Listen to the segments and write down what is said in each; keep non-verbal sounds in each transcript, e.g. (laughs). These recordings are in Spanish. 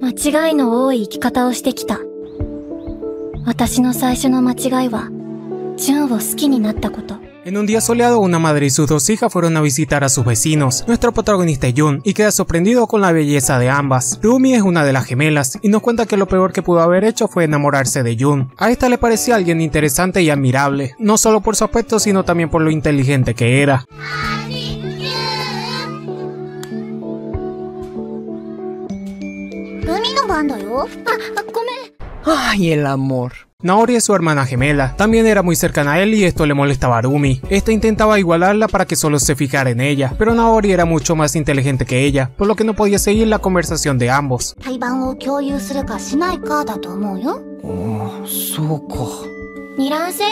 間違いの多い生き方をしてきた。私の最初の間違いは、純を好きになったこと。 En un día soleado, una madre y sus dos hijas fueron a visitar a sus vecinos. Nuestro protagonista es Jun y queda sorprendido con la belleza de ambas. Rumi es una de las gemelas y nos cuenta que lo peor que pudo haber hecho fue enamorarse de Jun. A esta le parecía alguien interesante y admirable, no solo por su aspecto sino también por lo inteligente que era. Ay, el amor. Naori es su hermana gemela, también era muy cercana a él y esto le molestaba a Rumi. Esta intentaba igualarla para que solo se fijara en ella, pero Naori era mucho más inteligente que ella, por lo que no podía seguir la conversación de ambos. 対バンを共有するかしないかだと思うよ。ああ、そうか。二卵性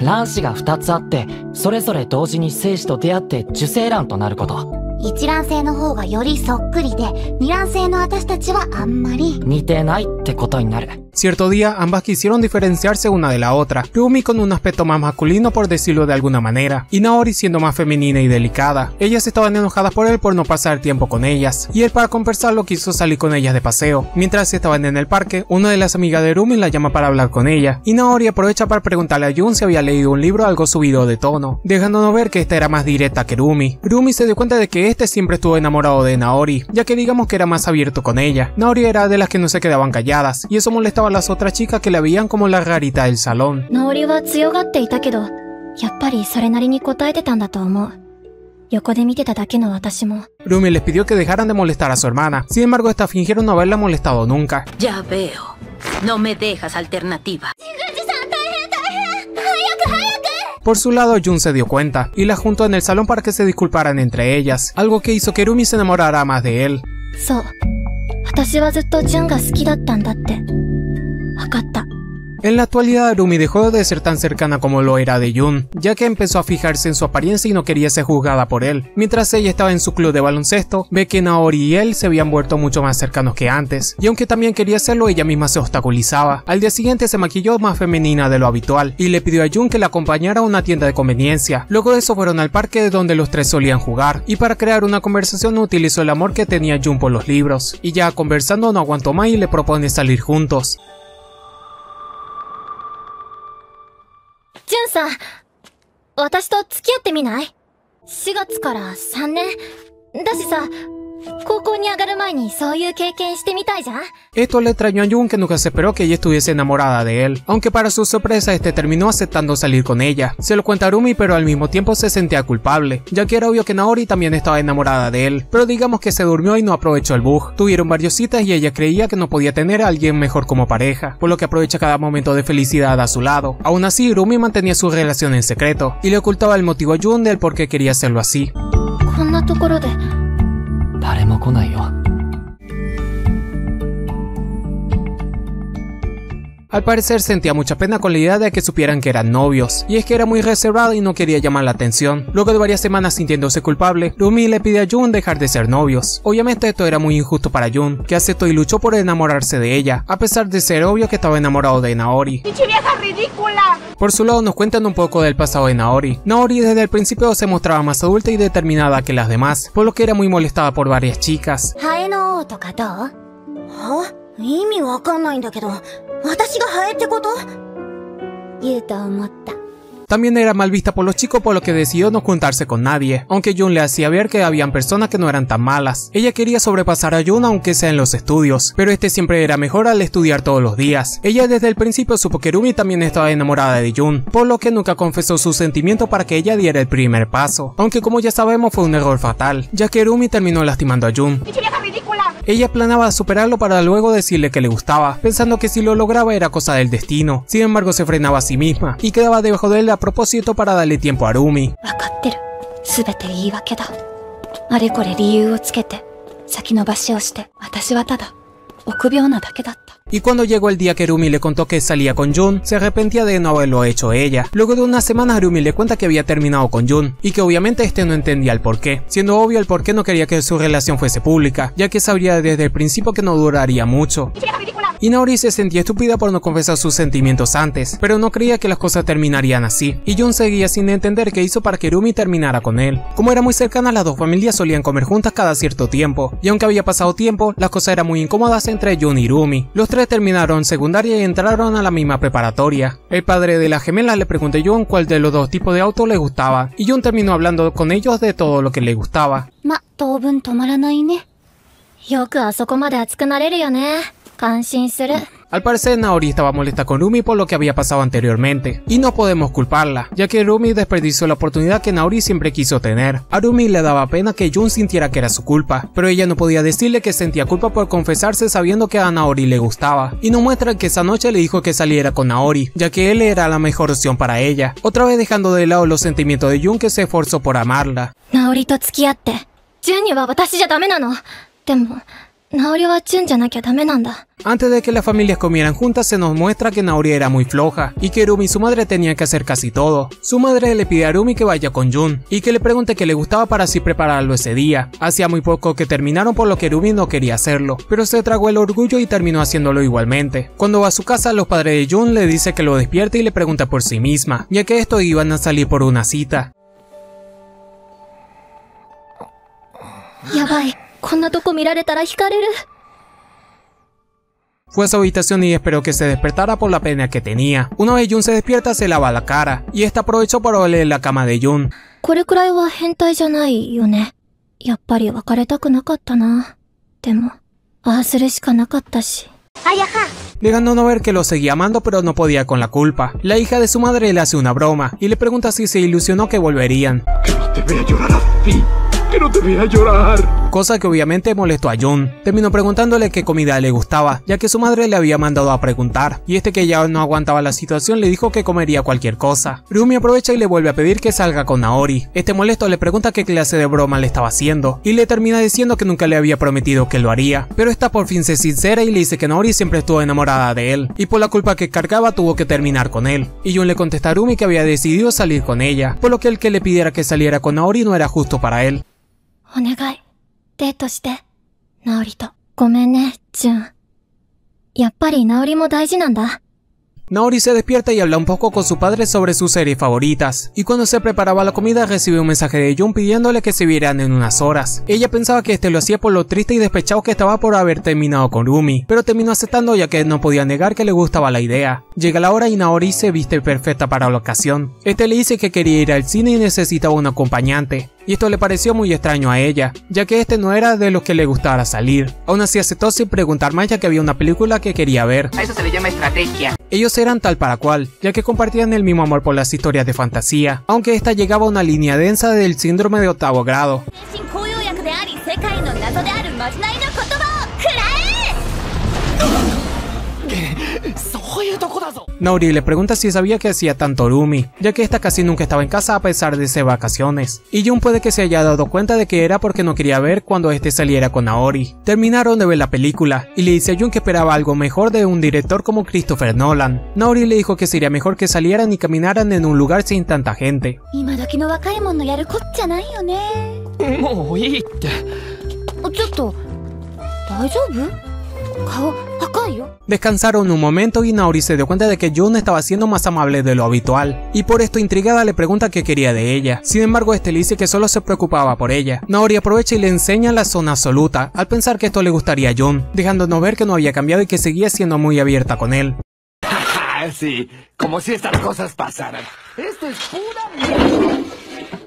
卵子が2つあってそれぞれ同時に精子と出会って受精卵となること 一卵性の方がよりそっくりで、二卵性の私たちはあんまり。似てないってことになる Cierto día, ambas quisieron diferenciarse una de la otra, Rumi con un aspecto más masculino por decirlo de alguna manera, y Naori siendo más femenina y delicada. Ellas estaban enojadas por él por no pasar tiempo con ellas, y él para compensarlo quiso salir con ellas de paseo. Mientras estaban en el parque, una de las amigas de Rumi la llama para hablar con ella, y Naori aprovecha para preguntarle a Jun si había leído un libro algo subido de tono, dejándonos ver que esta era más directa que Rumi. Rumi se dio cuenta de que este siempre estuvo enamorado de Naori, ya que digamos que era más abierto con ella. Naori era de las que no se quedaban calladas, y eso molestaba a las otras chicas que la veían como la rarita del salón. ナオリは強がっていたけど、やっぱりそれなりに答えてたんだと思う。横で見てただけの私も。 Rumi les pidió que dejaran de molestar a su hermana, sin embargo esta fingieron no haberla molestado nunca. Ya veo. No me dejas alternativa. Por su lado, Jun se dio cuenta y la juntó en el salón para que se disculparan entre ellas, algo que hizo que Rumi se enamorara más de él. En la actualidad, Rumi dejó de ser tan cercana como lo era de Jun, ya que empezó a fijarse en su apariencia y no quería ser juzgada por él. Mientras ella estaba en su club de baloncesto, ve que Naori y él se habían vuelto mucho más cercanos que antes, y aunque también quería hacerlo, ella misma se obstaculizaba. Al día siguiente se maquilló más femenina de lo habitual, y le pidió a Jun que la acompañara a una tienda de conveniencia. Luego de eso fueron al parque donde los tres solían jugar, y para crear una conversación utilizó el amor que tenía Jun por los libros, y ya conversando no aguantó más y le propone salir juntos. ジュンさん、私と付き合ってみない ?4 月から3年。だしさ、Esto le extrañó a Jun que nunca se esperó que ella estuviese enamorada de él, aunque para su sorpresa este terminó aceptando salir con ella. Se lo cuenta a Rumi pero al mismo tiempo se sentía culpable, ya que era obvio que Naori también estaba enamorada de él, pero digamos que se durmió y no aprovechó el bug. Tuvieron varios citas y ella creía que no podía tener a alguien mejor como pareja, por lo que aprovecha cada momento de felicidad a su lado. Aún así, Rumi mantenía su relación en secreto y le ocultaba el motivo a Jun del por qué quería hacerlo así. 誰も来ないよ。Al parecer sentía mucha pena con la idea de que supieran que eran novios, y es que era muy reservado y no quería llamar la atención. Luego de varias semanas sintiéndose culpable, Rumi le pide a Jun dejar de ser novios. Obviamente esto era muy injusto para Jun, que aceptó y luchó por enamorarse de ella, a pesar de ser obvio que estaba enamorado de Naori. Por su lado nos cuentan un poco del pasado de Naori. Naori desde el principio se mostraba más adulta y determinada que las demás, por lo que era muy molestada por varias chicas. 私がハエってこと？言うと思った。También era mal vista por los chicos por lo que decidió no juntarse con nadie, aunque Jun le hacía ver que habían personas que no eran tan malas. Ella quería sobrepasar a Jun aunque sea en los estudios, pero este siempre era mejor al estudiar todos los días. Ella desde el principio supo que Rumi también estaba enamorada de Jun, por lo que nunca confesó sus sentimientos para que ella diera el primer paso, aunque como ya sabemos fue un error fatal, ya que Rumi terminó lastimando a Jun. Ella planeaba superarlo para luego decirle que le gustaba, pensando que si lo lograba era cosa del destino. Sin embargo, se frenaba a sí misma y quedaba debajo de él propósito para darle tiempo a Rumi. Y cuando llegó el día que Rumi le contó que salía con Jun, se arrepentía de no haberlo hecho ella. Luego de unas semanas Rumi le cuenta que había terminado con Jun, y que obviamente este no entendía el porqué, siendo obvio el porqué no quería que su relación fuese pública, ya que sabría desde el principio que no duraría mucho. Y Naori se sentía estúpida por no confesar sus sentimientos antes, pero no creía que las cosas terminarían así, y Jun seguía sin entender qué hizo para que Rumi terminara con él. Como era muy cercana, las dos familias solían comer juntas cada cierto tiempo, y aunque había pasado tiempo, las cosas eran muy incómodas entre Jun y Rumi terminaron secundaria y entraron a la misma preparatoria. El padre de la gemela le preguntó a Jun cuál de los dos tipos de auto le gustaba, y Jun terminó hablando con ellos de todo lo que le gustaba. ま、当分止まらないね。よくあそこまで熱くなれるよね。感心する。 Al parecer Naori estaba molesta con Rumi por lo que había pasado anteriormente, y no podemos culparla, ya que Rumi desperdició la oportunidad que Naori siempre quiso tener. A Rumi le daba pena que Jun sintiera que era su culpa, pero ella no podía decirle que sentía culpa por confesarse sabiendo que a Naori le gustaba, y nos muestra que esa noche le dijo que saliera con Naori, ya que él era la mejor opción para ella, otra vez dejando de lado los sentimientos de Jun que se esforzó por amarla. ナオリと付き合って。ジュンには私じゃダメなの。でも、 Naoria Antes de que las familias comieran juntas se nos muestra que Naori era muy floja y que Rumi y su madre tenían que hacer casi todo. Su madre le pide a Rumi que vaya con Jun y que le pregunte qué le gustaba para así prepararlo ese día. Hacía muy poco que terminaron por lo que Rumi no quería hacerlo, pero se tragó el orgullo y terminó haciéndolo igualmente. Cuando va a su casa los padres de Jun le dice que lo despierte y le pregunta por sí misma, ya que estos iban a salir por una cita. やばい。こんなとこ見られたら惹かれる。 Fue a su habitación y esperó que se despertara por la pena que tenía. Una vez Jun se despierta, se lava la cara, y esta aprovechó para oler la cama de Jun. これくらいは変態じゃないよね。やっぱり別れたくなかったな。でも、ああするしかなかったし。あやは dejándonos ver que lo seguía amando pero no podía con la culpa. La hija de su madre le hace una broma y le pregunta si se ilusionó que volverían. Que no te vea llorar así. Que no te vea llorar. Cosa que obviamente molestó a Jun. Terminó preguntándole qué comida le gustaba, ya que su madre le había mandado a preguntar, y este que ya no aguantaba la situación le dijo que comería cualquier cosa. Rumi aprovecha y le vuelve a pedir que salga con Naori. Este molesto le pregunta qué clase de broma le estaba haciendo, y le termina diciendo que nunca le había prometido que lo haría, pero esta por fin se sincera y le dice que Naori siempre estuvo enamorada de él, y por la culpa que cargaba tuvo que terminar con él. Y Jun le contesta a Rumi que había decidido salir con ella, por lo que el que le pidiera que saliera con Naori no era justo para él. お願い。デートして。ナオリと。ごめんね、ジュン。やっぱりナオリも大事なんだ。 Naori se despierta y habla un poco con su padre sobre sus series favoritas, y cuando se preparaba la comida recibe un mensaje de Jun pidiéndole que se vieran en unas horas. Ella pensaba que este lo hacía por lo triste y despechado que estaba por haber terminado con Rumi, pero terminó aceptando ya que no podía negar que le gustaba la idea. Llega la hora y Naori se viste perfecta para la ocasión. Este le dice que quería ir al cine y necesitaba un acompañante, y esto le pareció muy extraño a ella, ya que este no era de los que le gustara salir. Aún así aceptó sin preguntar más ya que había una película que quería ver. A eso se le llama estrategia. Ellos eran tal para cual, ya que compartían el mismo amor por las historias de fantasía, aunque esta llegaba a una línea densa del síndrome de octavo grado. Nauri le pregunta si sabía que hacía tanto Rumi, ya que esta casi nunca estaba en casa a pesar de ser vacaciones, y Jun puede que se haya dado cuenta de que era porque no quería ver cuando este saliera con Naori. Terminaron de ver la película, y le dice a Jun que esperaba algo mejor de un director como Christopher Nolan. Naori le dijo que sería mejor que salieran y caminaran en un lugar sin tanta gente. (laughs) Descansaron un momento y Naori se dio cuenta de que Jun estaba siendo más amable de lo habitual, y por esto intrigada le pregunta qué quería de ella. Sin embargo, este le dice que solo se preocupaba por ella. Naori aprovecha y le enseña la zona absoluta, al pensar que esto le gustaría a Jun, dejándonos ver que no había cambiado y que seguía siendo muy abierta con él. (laughs) Sí. Como si estas cosas pasaran. Esto es pura mierda.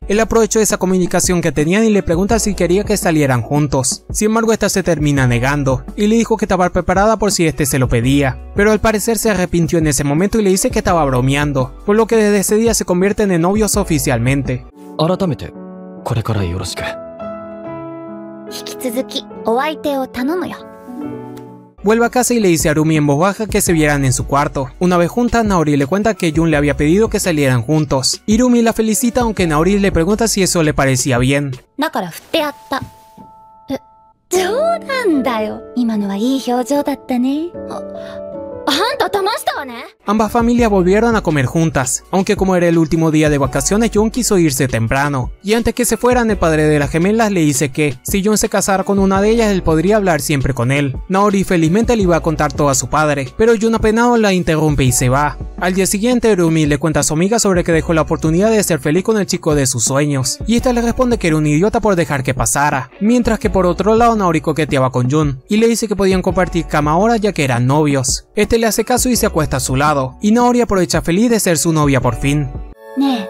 Él aprovechó esa comunicación que tenían y le pregunta si quería que salieran juntos. Sin embargo, esta se termina negando y le dijo que estaba preparada por si este se lo pedía. Pero al parecer se arrepintió en ese momento y le dice que estaba bromeando, por lo que desde ese día se convierten en novios oficialmente. 改めてこれからよろしく引き続き、お相手を頼むよ。 Vuelve a casa y le dice a Rumi en voz baja que se vieran en su cuarto. Una vez juntas, Naori le cuenta que Jun le había pedido que salieran juntos. Y Rumi la felicita aunque Naori le pregunta si eso le parecía bien. Ambas familias volvieron a comer juntas, aunque como era el último día de vacaciones, John quiso irse temprano. Y antes que se fueran, el padre de las gemelas le dice que, si John se casara con una de ellas, él podría hablar siempre con él. Naori felizmente le iba a contar todo a su padre, pero Jun apenado la interrumpe y se va. Al día siguiente, Rumi le cuenta a su amiga sobre que dejó la oportunidad de ser feliz con el chico de sus sueños, y esta le responde que era un idiota por dejar que pasara, mientras que por otro lado Naori coqueteaba con Jun, y le dice que podían compartir cama ahora ya que eran novios. Este le hace caso y se acuesta a su lado, y Naori aprovecha feliz de ser su novia por fin. ね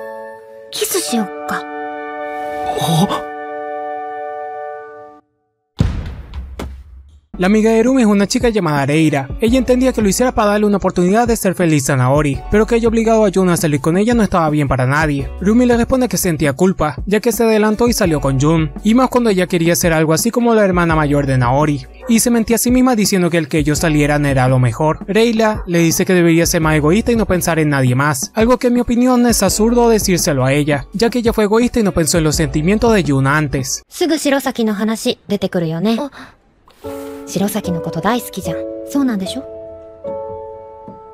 La amiga de Rumi es una chica llamada Reira. Ella entendía que lo hiciera para darle una oportunidad de ser feliz a Naori, pero que ella obligado a Jun a salir con ella no estaba bien para nadie. Rumi le responde que sentía culpa, ya que se adelantó y salió con Jun, y más cuando ella quería ser algo así como la hermana mayor de Naori. Y se mentía a sí misma diciendo que el que ellos salieran era lo mejor. Reila le dice que debería ser más egoísta y no pensar en nadie más, algo que en mi opinión es absurdo decírselo a ella, ya que ella fue egoísta y no pensó en los sentimientos de Jun antes. 白崎の話出てくるよね白崎のこと大好きじゃん。そうなんでしょ？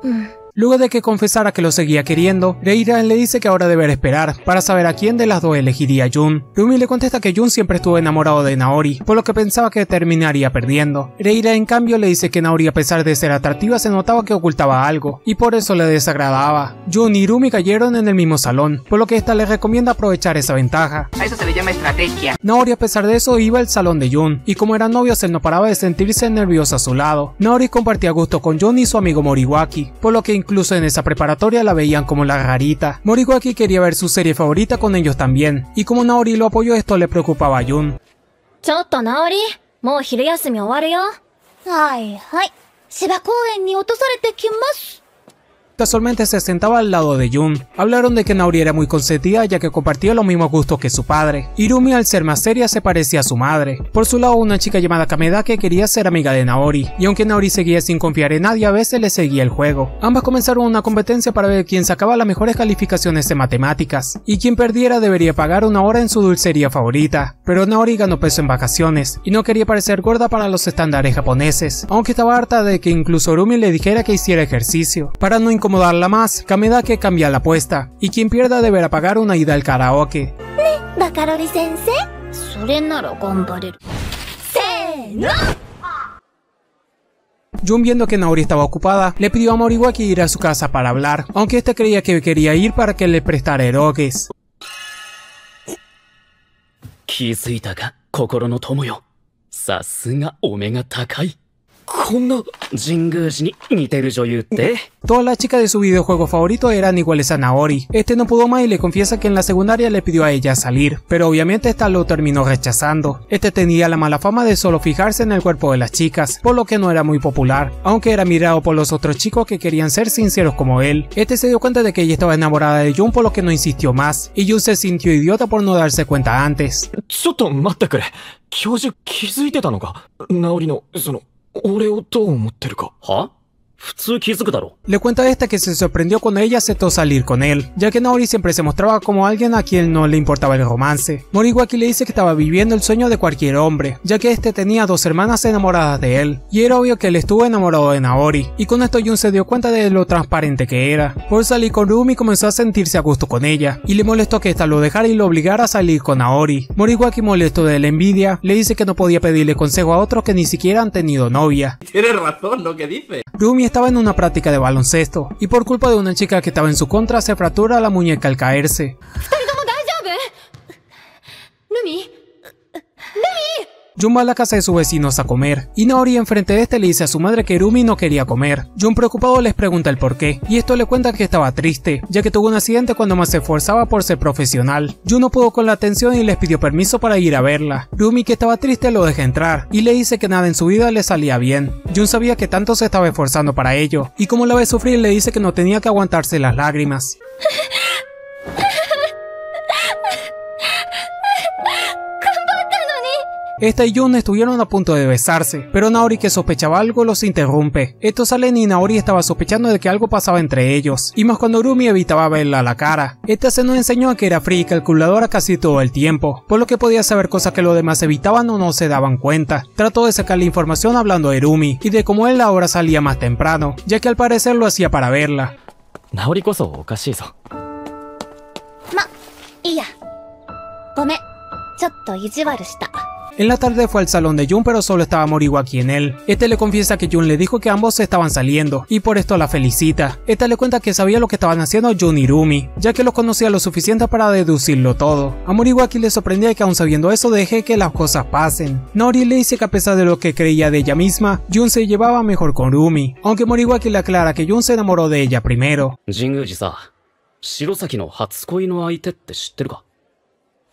うん。Luego de que confesara que lo seguía queriendo, Reira le dice que ahora deberá esperar para saber a quién de las dos elegiría Jun. Rumi le contesta que Jun siempre estuvo enamorado de Naori, por lo que pensaba que terminaría perdiendo. Reira en cambio le dice que Naori a pesar de ser atractiva se notaba que ocultaba algo, y por eso le desagradaba. Jun y Rumi cayeron en el mismo salón, por lo que esta le recomienda aprovechar esa ventaja. A eso se le llama estrategia. Naori a pesar de eso iba al salón de Jun, y como eran novios él no paraba de sentirse nervioso a su lado. Naori compartía gusto con Jun y su amigo Moriwaki, por lo que incluso en esa preparatoria la veían como la garita. Moriwaki quería ver su serie favorita con ellos también, y como Naori lo apoyó esto le preocupaba a Jun. Naori, Casualmente se sentaba al lado de Jun. Hablaron de que Naori era muy consentida ya que compartía los mismos gustos que su padre. Irumi al ser más seria se parecía a su madre. Por su lado una chica llamada Kameda que quería ser amiga de Naori. Y aunque Naori seguía sin confiar en nadie a veces le seguía el juego. Ambas comenzaron una competencia para ver quién sacaba las mejores calificaciones en matemáticas. Y quien perdiera debería pagar una hora en su dulcería favorita. Pero Naori ganó peso en vacaciones. Y no quería parecer gorda para los estándares japoneses. Aunque estaba harta de que incluso Rumi le dijera que hiciera ejercicio. Para no acomodarla más, Kameda que cambia la apuesta, y quien pierda deberá pagar una ida al karaoke. ¿Ne, Bakarori sensei? Jun viendo que Naori estaba ocupada, le pidió a Moriwaki ir a su casa para hablar, aunque este creía que quería ir para que le prestara eroques. 気づいたか心の友よ。さすがお目が高い。こんな、神宮寺に似てる女優って。 Todas las chicas de su videojuego favorito eran iguales a Naori. Este no pudo más y le confiesa que en la secundaria le pidió a ella salir, pero obviamente esta lo terminó rechazando. Este tenía la mala fama de solo fijarse en el cuerpo de las chicas, por lo que no era muy popular, aunque era mirado por los otros chicos que querían ser sinceros como él. Este se dio cuenta de que ella estaba enamorada de Jun por lo que no insistió más, y Jun se sintió idiota por no darse cuenta antes. ちょっと待ってくれ。教授気づいてたのか直りの、その、 俺をどう思ってるか。は？Le cuenta a esta que se sorprendió cuando ella aceptó salir con él, ya que Naori siempre se mostraba como alguien a quien no le importaba el romance. Moriwaki le dice que estaba viviendo el sueño de cualquier hombre, ya que este tenía dos hermanas enamoradas de él, y era obvio que él estuvo enamorado de Naori, y con esto Jun se dio cuenta de lo transparente que era. Por salir con Rumi comenzó a sentirse a gusto con ella, y le molestó que ésta lo dejara y lo obligara a salir con Naori. Moriwaki molesto de la envidia, le dice que no podía pedirle consejo a otros que ni siquiera han tenido novia. Tienes razón lo que dice. Rumi estaba en una práctica de baloncesto y por culpa de una chica que estaba en su contra se fractura la muñeca al caerse. Jun va a la casa de sus vecinos a comer y Naori enfrente de este le dice a su madre que Rumi no quería comer. Jun preocupado les pregunta el por qué y esto le cuenta que estaba triste ya que tuvo un accidente cuando más se esforzaba por ser profesional. Jun no pudo con la atención y les pidió permiso para ir a verla. Rumi que estaba triste lo deja entrar y le dice que nada en su vida le salía bien. Jun sabía que tanto se estaba esforzando para ello y como la ve sufrir le dice que no tenía que aguantarse las lágrimas. (laughs) Esta y Jun estuvieron a punto de besarse, pero Naori que sospechaba algo los interrumpe. Estos salen y Naori estaba sospechando de que algo pasaba entre ellos, y más cuando Rumi evitaba verla a la cara. Esta se nos enseñó que era fría y calculadora casi todo el tiempo, por lo que podía saber cosas que los demás evitaban o no se daban cuenta. Trató de sacarle información hablando de Rumi y de cómo él ahora salía más temprano, ya que al parecer lo hacía para verla. 治りこそおかしいぞま、いいや。ごめん。ちょっと意地悪した。 En la tarde fue al salón de Jun pero solo estaba Moriwaki en él. Este le confiesa que Jun le dijo que ambos estaban saliendo y por esto la felicita. Esta le cuenta que sabía lo que estaban haciendo Jun y Rumi, ya que los conocía lo suficiente para deducirlo todo. A Moriwaki le sorprendía que aún sabiendo eso deje que las cosas pasen. Nori le dice que a pesar de lo que creía de ella misma, Jun se llevaba mejor con Rumi, aunque Moriwaki le aclara que Jun se enamoró de ella primero. 神宮寺さ、白崎の初恋の相手って知ってるか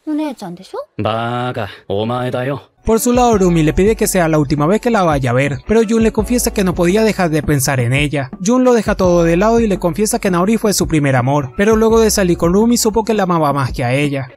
お姉ちゃんでしょバーカ、お前だよ。 Por su lado, Rumi le pide que sea la última vez que la vaya a ver, pero Jun le confiesa que no podía dejar de pensar en ella. Jun lo deja todo de lado y le confiesa que Naori fue su primer amor, pero luego de salir con Rumi supo que la amaba más que a ella.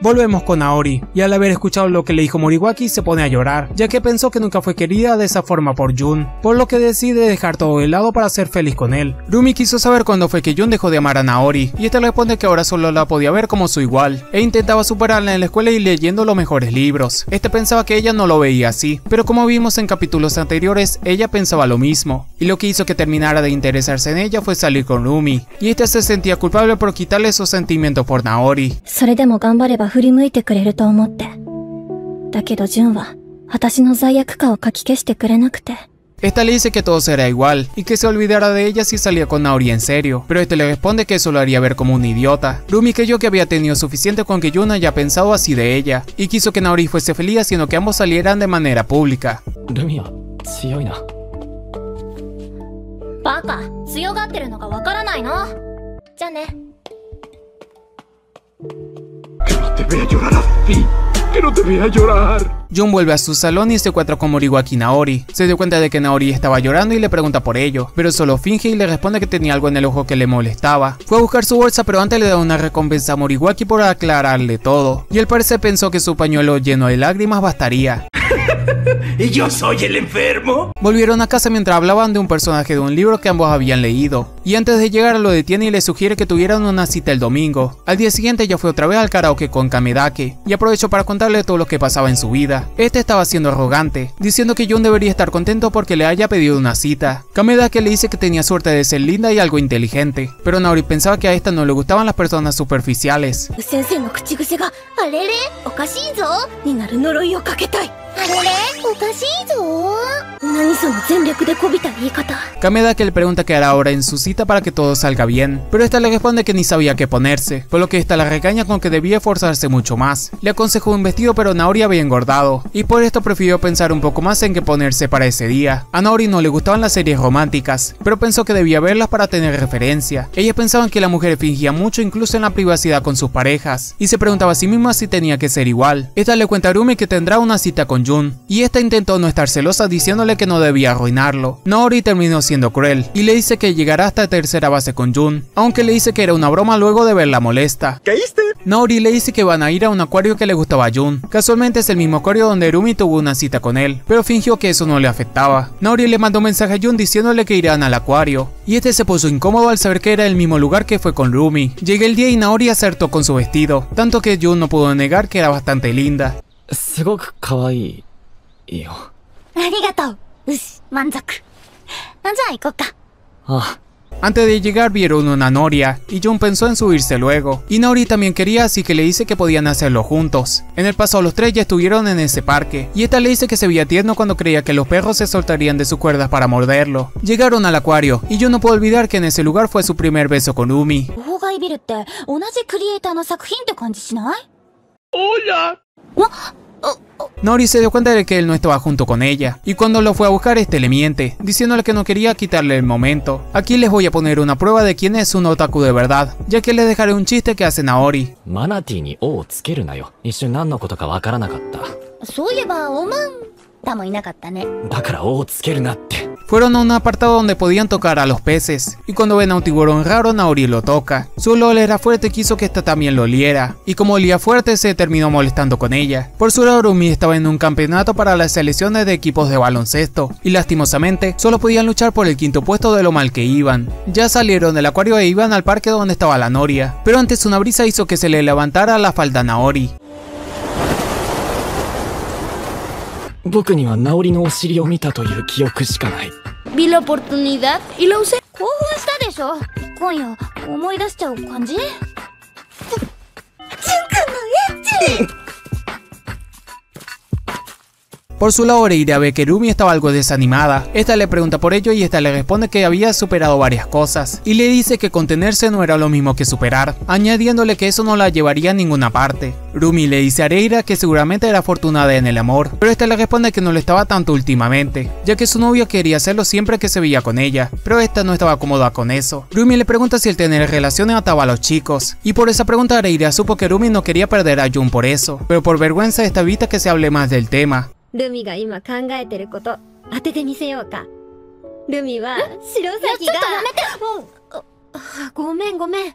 Volvemos con Aori, y al haber escuchado lo que le dijo Moriwaki se pone a llorar, ya que pensó que nunca fue querida de esa forma por Jun, por lo que decide dejar todo de lado para ser feliz con él. Rumi quiso saber cuándo fue que Jun dejó de amar a Naori, y este responde que ahora solo la podía ver como su igual, e intentaba superarla en la escuela y leyendo los mejores libros. Este pensaba que ella no lo veía así, pero como vimos en capítulos anteriores, ella pensaba lo mismo, y lo que hizo que terminara de interesarse en ella fue salir con Rumi, y este se sentía culpable por quitarle esos sentimientos por Naori. それでも頑張れば振り向いてくれると思って。だけど、ジュンは、私の罪悪感をかき消してくれなくて。 Esta le dice que todo será igual y que se olvidara de ella si salía con Naori en serio, pero este le responde que eso lo haría ver como un idiota. Rumi creyó que había tenido suficiente con que Jun haya pensado así de ella y quiso que Naori fuese feliz haciendo que ambos salieran de manera pública. ル que no te vea llorar así. Que no te vea llorar. Jun vuelve a su salón y se encuentra con Moriwaki Naori. Se dio cuenta de que Naori estaba llorando y le pregunta por ello, pero solo finge y le responde que tenía algo en el ojo que le molestaba. Fue a buscar su bolsa pero antes le da una recompensa a Moriwaki por aclararle todo, y al parecer pensó que su pañuelo lleno de lágrimas bastaría. (laughs) (laughs) ¿Y yo soy el enfermo? Volvieron a casa mientras hablaban de un personaje de un libro que ambos habían leído, y antes de llegar lo detiene y le sugiere que tuvieran una cita el domingo. Al día siguiente ella fue otra vez al karaoke con Kamedake, y aprovechó para contarle todo lo que pasaba en su vida. Este estaba siendo arrogante, diciendo que Jun debería estar contento porque le haya pedido una cita. Kamedake le dice que tenía suerte de ser linda y algo inteligente, pero Naori pensaba que a esta no le gustaban las personas superficiales. 先生の口癖が、あれれおかしいぞになる呪いをかけたい。あれれおかしいぞ何その全力でこびた言い方。 Kameda le pregunta qué hará ahora en su cita para que todo salga bien, pero esta le responde que ni sabía qué ponerse, por lo que esta la regaña con que debía esforzarse mucho más. Le aconsejó un vestido pero Naori había engordado, y por esto prefirió pensar un poco más en qué ponerse para ese día. A Naori no le gustaban las series románticas, pero pensó que debía verlas para tener referencia. Ellas pensaban que la mujer fingía mucho incluso en la privacidad con sus parejas, y se preguntaba a sí misma si tenía que ser igual. Esta le cuenta a Rumi que tendrá una cita con Jun, y esta intentó no estar celosa diciéndole que no debía arruinarlo. Naori terminó siendo cruel, y le dice que llegará hasta tercera base con Jun, aunque le dice que era una broma luego de verla molesta. ¿Caíste? Naori le dice que van a ir a un acuario que le gustaba a Jun. Casualmente es el mismo acuario donde Rumi tuvo una cita con él, pero fingió que eso no le afectaba. Naori le mandó un mensaje a Jun diciéndole que irán al acuario, y este se puso incómodo al saber que era el mismo lugar que fue con Rumi. Llega el día y Naori acertó con su vestido, tanto que Jun no pudo negar que era bastante linda. すごく可愛いよ。ありがとう。よし、満足。あじゃあ行こっか。あ Antes de llegar vieron una noria, y Jun pensó en subirse luego. Y Naori también quería, así que le dice que podían hacerlo juntos. En el pasado los tres ya estuvieron en ese parque, y esta le dice que se veía tierno cuando creía que los perros se soltarían de sus cuerdas para morderlo. Llegaron al acuario, y Jun no puedo olvidar que en ese lugar fue su primer beso con Umi. 妨害ビルって同じクリエイターの作品って感じしない ¡Hola! Nori se dio cuenta de que él no estaba junto con ella, y cuando lo fue a buscar este le miente, diciéndole que no quería quitarle el momento. Aquí les voy a poner una prueba de quién es un otaku de verdad, ya que les dejaré un chiste que hace Naori. マナティーに「O」をつけるなよ一瞬何のことかわからなかったそういえば、おまん、だもいなかったね。だから「O」をつけるなって Fueron a un apartado donde podían tocar a los peces, y cuando ven a un tiburón raro, Naori lo toca. Su olor era fuerte y quiso que esta también lo oliera, y como olía fuerte se terminó molestando con ella. Por su lado, Rumi estaba en un campeonato para las selecciones de equipos de baloncesto, y lastimosamente solo podían luchar por el quinto puesto de lo mal que iban. Ya salieron del acuario e iban al parque donde estaba la Noria, pero antes una brisa hizo que se le levantara la falda a Naori. 僕にはナオリのお尻を見たという記憶しかない。Vi la oportunidad y la usé. 興奮したでしょ？今夜思い出しちゃう感じ「Por su lado, Oreira ve que Rumi estaba algo desanimada. Esta le pregunta por ello y esta le responde que había superado varias cosas, y le dice que contenerse no era lo mismo que superar, añadiéndole que eso no la llevaría a ninguna parte. Rumi le dice a Areira que seguramente era afortunada en el amor, pero esta le responde que no lo estaba tanto últimamente, ya que su novio quería hacerlo siempre que se veía con ella, pero esta no estaba cómoda con eso. Rumi le pregunta si el tener relaciones ataba a los chicos, y por esa pregunta Areira supo que Rumi no quería perder a Jun por eso, pero por vergüenza esta evita que se hable más del tema. ルミが今考えてること当ててみせようか。ルミは白崎がごめんごめん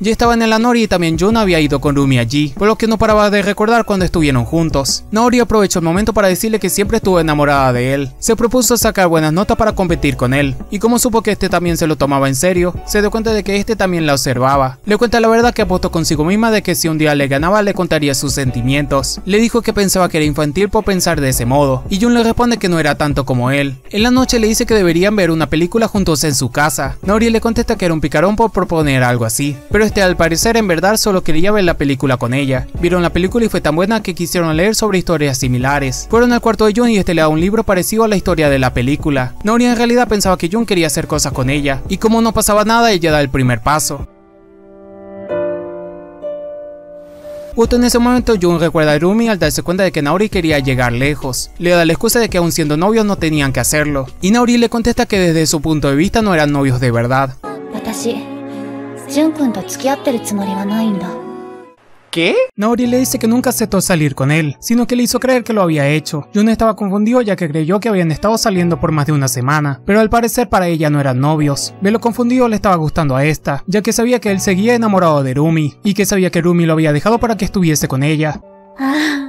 Ya estaban en la Nori y también Jun había ido con Rumi allí, por lo que no paraba de recordar cuando estuvieron juntos. Nori aprovechó el momento para decirle que siempre estuvo enamorada de él. Se propuso sacar buenas notas para competir con él, y como supo que este también se lo tomaba en serio, se dio cuenta de que este también la observaba. Le cuenta la verdad que apostó consigo misma de que si un día le ganaba le contaría sus sentimientos. Le dijo que pensaba que era infantil por pensar de ese modo, y Jun le responde que no era tanto como él. En la noche le dice que deberían ver una película juntos en su casa. Nori le contesta que era un picarón por proponer algo así, pero este al parecer en verdad solo quería ver la película con ella. Vieron la película y fue tan buena que quisieron leer sobre historias similares. Fueron al cuarto de Jun y este le da un libro parecido a la historia de la película. Nori en realidad pensaba que Jun quería hacer cosas con ella, y como no pasaba nada ella da el primer paso. Justo en ese momento Jun recuerda a Rumi al darse cuenta de que Naori quería llegar lejos. Le da la excusa de que aún siendo novios no tenían que hacerlo. Y Naori le contesta que desde su punto de vista no eran novios de verdad. 私ジュン君と付き合ってるつもりはないんだ ¿Qué? Naori le dice que nunca aceptó salir con él, sino que le hizo creer que lo había hecho. Jun estaba confundido ya que creyó que habían estado saliendo por más de una semana, pero al parecer para ella no eran novios. Ve lo confundido le estaba gustando a esta, ya que sabía que él seguía enamorado de Rumi, y que sabía que Rumi lo había dejado para que estuviese con ella. ああ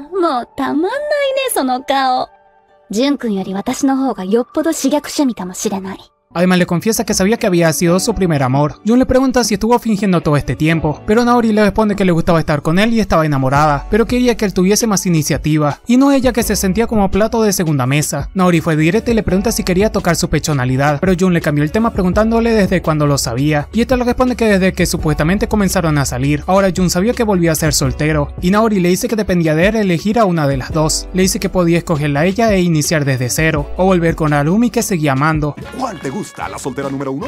Además le confiesa que sabía que había sido su primer amor. Jun le pregunta si estuvo fingiendo todo este tiempo, pero Naori le responde que le gustaba estar con él y estaba enamorada, pero quería que él tuviese más iniciativa, y no ella que se sentía como plato de segunda mesa. Naori fue directa y le pregunta si quería tocar su pechonalidad, pero Jun le cambió el tema preguntándole desde cuándo lo sabía, y esta le responde que desde que supuestamente comenzaron a salir, ahora Jun sabía que volvía a ser soltero, y Naori le dice que dependía de él elegir a una de las dos, le dice que podía escogerla a ella e iniciar desde cero, o volver con Arumi que seguía amando. ¿Cuál te gusta? ¿La soltera número uno?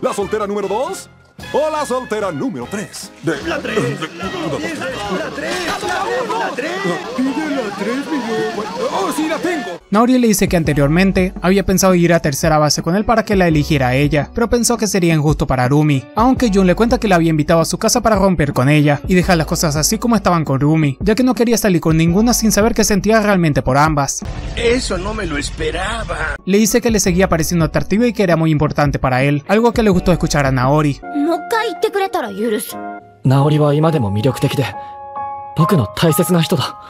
¿La soltera número dos? ¿O la soltera número tres? De... La tres. (laughs) La tres. La tres. Pide la tres, mi ¡Oh, sí, la tengo! Naori le dice que anteriormente había pensado ir a tercera base con él para que la eligiera a ella, pero pensó que sería injusto para Rumi, aunque Jun le cuenta que la había invitado a su casa para romper con ella y dejar las cosas así como estaban con Rumi, ya que no quería salir con ninguna sin saber que sentía realmente por ambas. Eso no me lo esperaba. Le dice que le seguía pareciendo atractiva y que era muy importante para él, algo que le gustó escuchar a Naori. もう一回言ってくれたら許す。ナオリは今でも魅力的で僕の大切な人だ。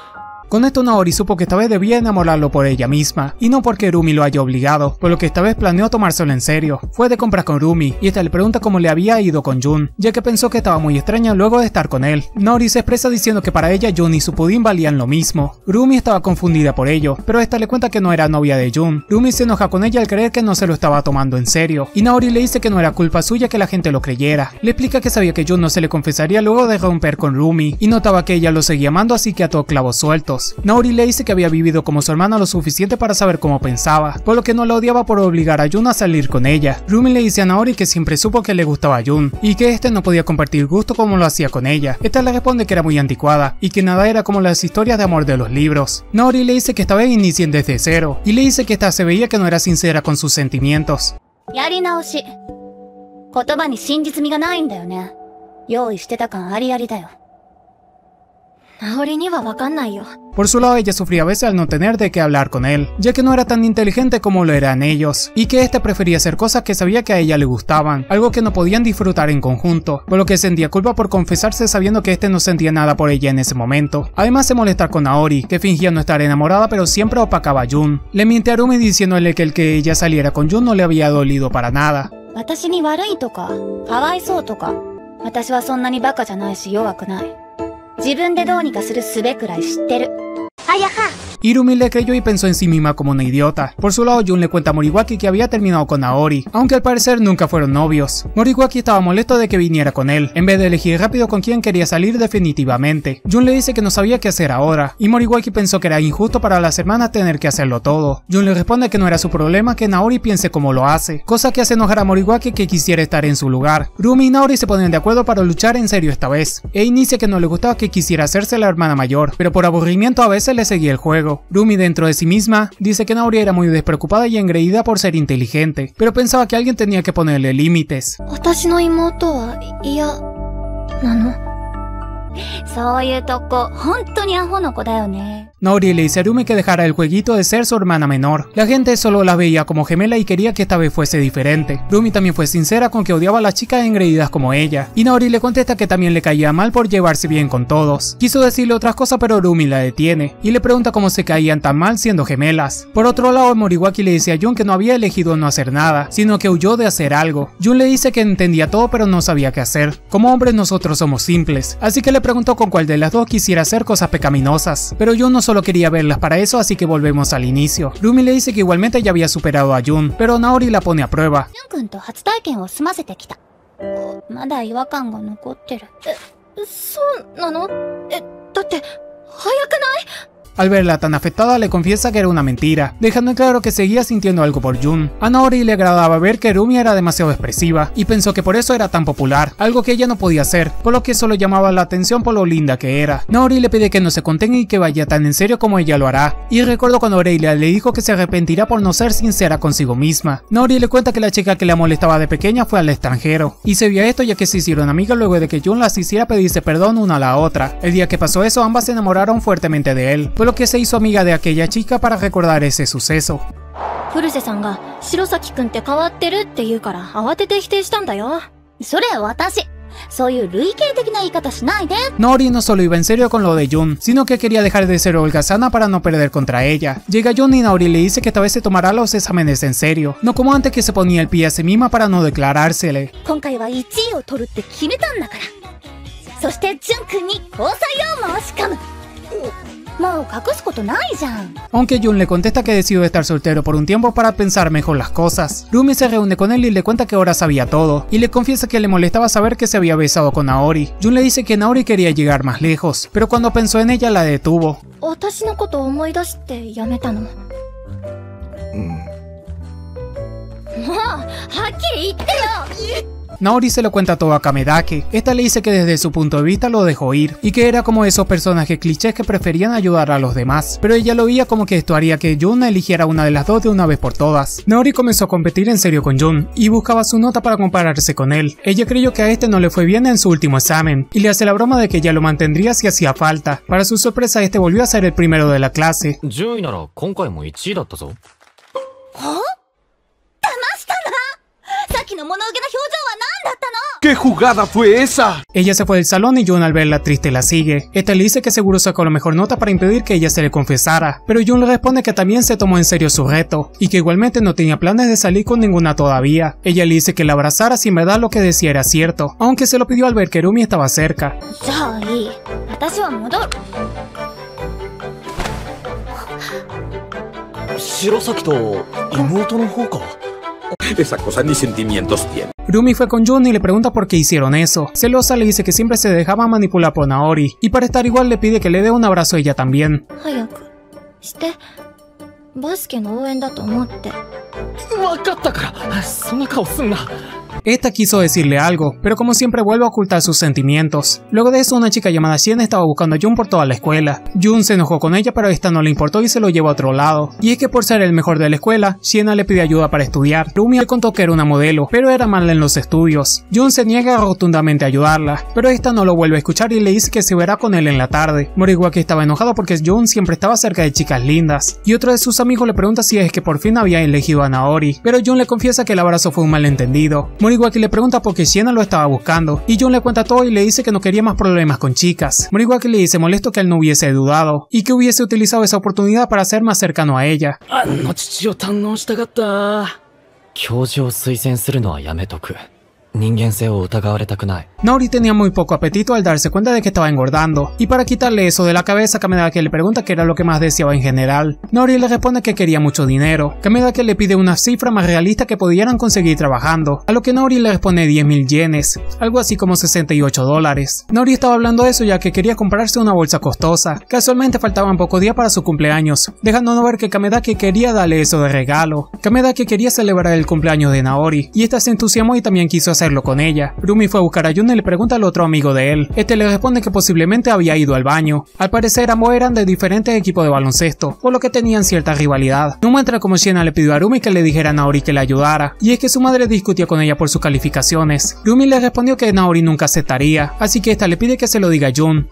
Con esto Naori supo que esta vez debía enamorarlo por ella misma, y no porque Rumi lo haya obligado, por lo que esta vez planeó tomárselo en serio. Fue de compras con Rumi, y esta le pregunta cómo le había ido con Jun, ya que pensó que estaba muy extraña luego de estar con él. Naori se expresa diciendo que para ella Jun y su pudín valían lo mismo. Rumi estaba confundida por ello, pero esta le cuenta que no era novia de Jun. Rumi se enoja con ella al creer que no se lo estaba tomando en serio, y Naori le dice que no era culpa suya que la gente lo creyera. Le explica que sabía que Jun no se le confesaría luego de romper con Rumi, y notaba que ella lo seguía amando así que ató clavos sueltos. Naori le dice que había vivido como su hermana lo suficiente para saber cómo pensaba, por lo que no la odiaba por obligar a Jun a salir con ella. Rumi le dice a Naori que siempre supo que le gustaba a Jun, y que este no podía compartir gusto como lo hacía con ella. Esta le responde que era muy anticuada, y que nada era como las historias de amor de los libros. Naori le dice que esta vez inicien desde cero, y le dice que esta se veía que no era sincera con sus sentimientos. Por su lado ella sufría a veces al no tener de qué hablar con él, ya que no era tan inteligente como lo eran ellos, y que este prefería hacer cosas que sabía que a ella le gustaban, algo que no podían disfrutar en conjunto, por lo que sentía culpa por confesarse sabiendo que este no sentía nada por ella en ese momento. Además de molestar con Naori, que fingía no estar enamorada pero siempre opacaba a Jun. Le miente a Rumi diciéndole que el que ella saliera con Jun no le había dolido para nada. 自分でどうにかする術くらい知ってる。あやは Irumi le creyó y pensó en sí misma como una idiota. Por su lado, Jun le cuenta a Moriwaki que había terminado con Naori, aunque al parecer nunca fueron novios. Moriwaki estaba molesto de que viniera con él, en vez de elegir rápido con quién quería salir definitivamente. Jun le dice que no sabía qué hacer ahora, y Moriwaki pensó que era injusto para las hermanas tener que hacerlo todo. Jun le responde que no era su problema que Naori piense como lo hace, cosa que hace enojar a Moriwaki que quisiera estar en su lugar. Rumi y Naori se ponen de acuerdo para luchar en serio esta vez. E inicia que no le gustaba que quisiera hacerse la hermana mayor, pero por aburrimiento a veces le seguía el juego. Rumi dentro de sí misma dice que Naori era muy despreocupada y engreída por ser inteligente, pero pensaba que alguien tenía que ponerle límites. Nori le dice a Rume que dejara el jueguito de ser su hermana menor. La gente solo la veía como gemela y quería que esta vez fuese diferente. Rumi también fue sincera con que odiaba a las chicas engreídas como ella. Y Nori le contesta que también le caía mal por llevarse bien con todos. Quiso decirle otras cosas pero Rumi la detiene y le pregunta cómo se caían tan mal siendo gemelas. Por otro lado, Moriwaki le dice a Jun que no había elegido no hacer nada, sino que huyó de hacer algo. Jun le dice que entendía todo pero no sabía qué hacer. Como hombres nosotros somos simples, así que le preguntó con cuál de las dos quisiera hacer cosas pecaminosas. Pero Jun no solo quería verlas para eso, así que volvemos al inicio. Rumi le dice que igualmente ya había superado a Jun, pero Naori la pone a prueba. Al verla tan afectada le confiesa que era una mentira, dejando en claro que seguía sintiendo algo por Jun. A Naori le agradaba ver que Rumi era demasiado expresiva y pensó que por eso era tan popular, algo que ella no podía hacer, por lo que solo llamaba la atención por lo linda que era. Naori le pide que no se contenga y que vaya tan en serio como ella lo hará, y recuerdo cuando Aurelia le dijo que se arrepentirá por no ser sincera consigo misma. Naori le cuenta que la chica que la molestaba de pequeña fue al extranjero, y se vio esto ya que se hicieron amigas luego de que Jun las hiciera pedirse perdón una a la otra. El día que pasó eso ambas se enamoraron fuertemente de él, lo que se hizo amiga de aquella chica para recordar ese suceso. 古瀬さんが、白崎くんって変わってるって言うから、慌てて否定したんだよ。それ私。そういう類型的な言い方しないで。 Nori no solo iba en serio con lo de Jun, sino que quería dejar de ser holgazana para no perder contra ella. Llega Jun y Naori le dice que esta vez se tomará los exámenes en serio, no como antes que se ponía el pie a sí misma para no declarársele. 今回は1位を取るって決めたんだから。そして、ジュン君に交際を申し込む。 aunque Jun le contesta que decidió estar soltero por un tiempo para pensar mejor las cosas. Rumi se reúne con él y le cuenta que ahora sabía todo, y le confiesa que le molestaba saber que se había besado con Naori. Jun le dice que Naori quería llegar más lejos, pero cuando pensó en ella la detuvo. Mm. Naori se lo cuenta todo a Kamedake. Esta le dice que desde su punto de vista lo dejó ir y que era como esos personajes clichés que preferían ayudar a los demás, pero ella lo veía como que esto haría que Jun eligiera una de las dos de una vez por todas. Naori comenzó a competir en serio con Jun y buscaba su nota para compararse con él. Ella creyó que a este no le fue bien en su último examen y le hace la broma de que ya lo mantendría si hacía falta. Para su sorpresa, este volvió a ser el primero de la clase. ¿Qué jugada fue esa? Ella se fue del salón y Jun al verla triste la sigue. Esta le dice que seguro sacó la mejor nota para impedir que ella se le confesara, pero Jun le responde que también se tomó en serio su reto y que igualmente no tenía planes de salir con ninguna todavía. Ella le dice que la abrazara si en verdad lo que decía era cierto, aunque se lo pidió al ver que Rumi estaba cerca. Esa cosa ni sentimientos tiene. Rumi fue con Jun y le pregunta por qué hicieron eso. Celosa le dice que siempre se dejaba manipular por Naori, y para estar igual le pide que le dé un abrazo a ella también. 早くしてバスケの応援だと思って わかったからそんな顔すんな Esta quiso decirle algo, pero como siempre vuelve a ocultar sus sentimientos. Luego de eso, una chica llamada Siena estaba buscando a Jun por toda la escuela. Jun se enojó con ella, pero esta no le importó y se lo llevó a otro lado. Y es que por ser el mejor de la escuela, Siena le pide ayuda para estudiar. Rumi le contó que era una modelo, pero era mala en los estudios. Jun se niega rotundamente a ayudarla, pero esta no lo vuelve a escuchar y le dice que se verá con él en la tarde. Moriwaki estaba enojado porque Jun siempre estaba cerca de chicas lindas. Y otro de sus amigos le pregunta si es que por fin había elegido a Naori, pero Jun le confiesa que el abrazo fue un malentendido. Moriwaki le pregunta por qué Siena lo estaba buscando, y Jun le cuenta todo y le dice que no quería más problemas con chicas. Moriwaki le dice molesto que él no hubiese dudado, y que hubiese utilizado esa oportunidad para ser más cercano a ella. あの父を堪能したかった。教授を推薦するのはやめとく。 Naori tenía muy poco apetito al darse cuenta de que estaba engordando, y para quitarle eso de la cabeza, Kamedake le pregunta qué era lo que más deseaba en general. Naori le responde que quería mucho dinero. Kamedake le pide una cifra más realista que pudieran conseguir trabajando, a lo que Naori le responde 10.000 yenes, algo así como 68 dólares. Naori estaba hablando de eso ya que quería comprarse una bolsa costosa. Casualmente faltaban pocos días para su cumpleaños, dejando no ver que Kamedake quería darle eso de regalo. Kamedake quería celebrar el cumpleaños de Naori, y esta se entusiasmó y también quiso hacer hacerlo con ella. Rumi fue a buscar a Jun y le pregunta al otro amigo de él. Este le responde que posiblemente había ido al baño. Al parecer ambos eran de diferentes equipos de baloncesto, por lo que tenían cierta rivalidad. No muestra como Shiena le pidió a Rumi que le dijera a Naori que le ayudara, y es que su madre discutía con ella por sus calificaciones. Rumi le respondió que Naori nunca aceptaría, así que esta le pide que se lo diga a Jun.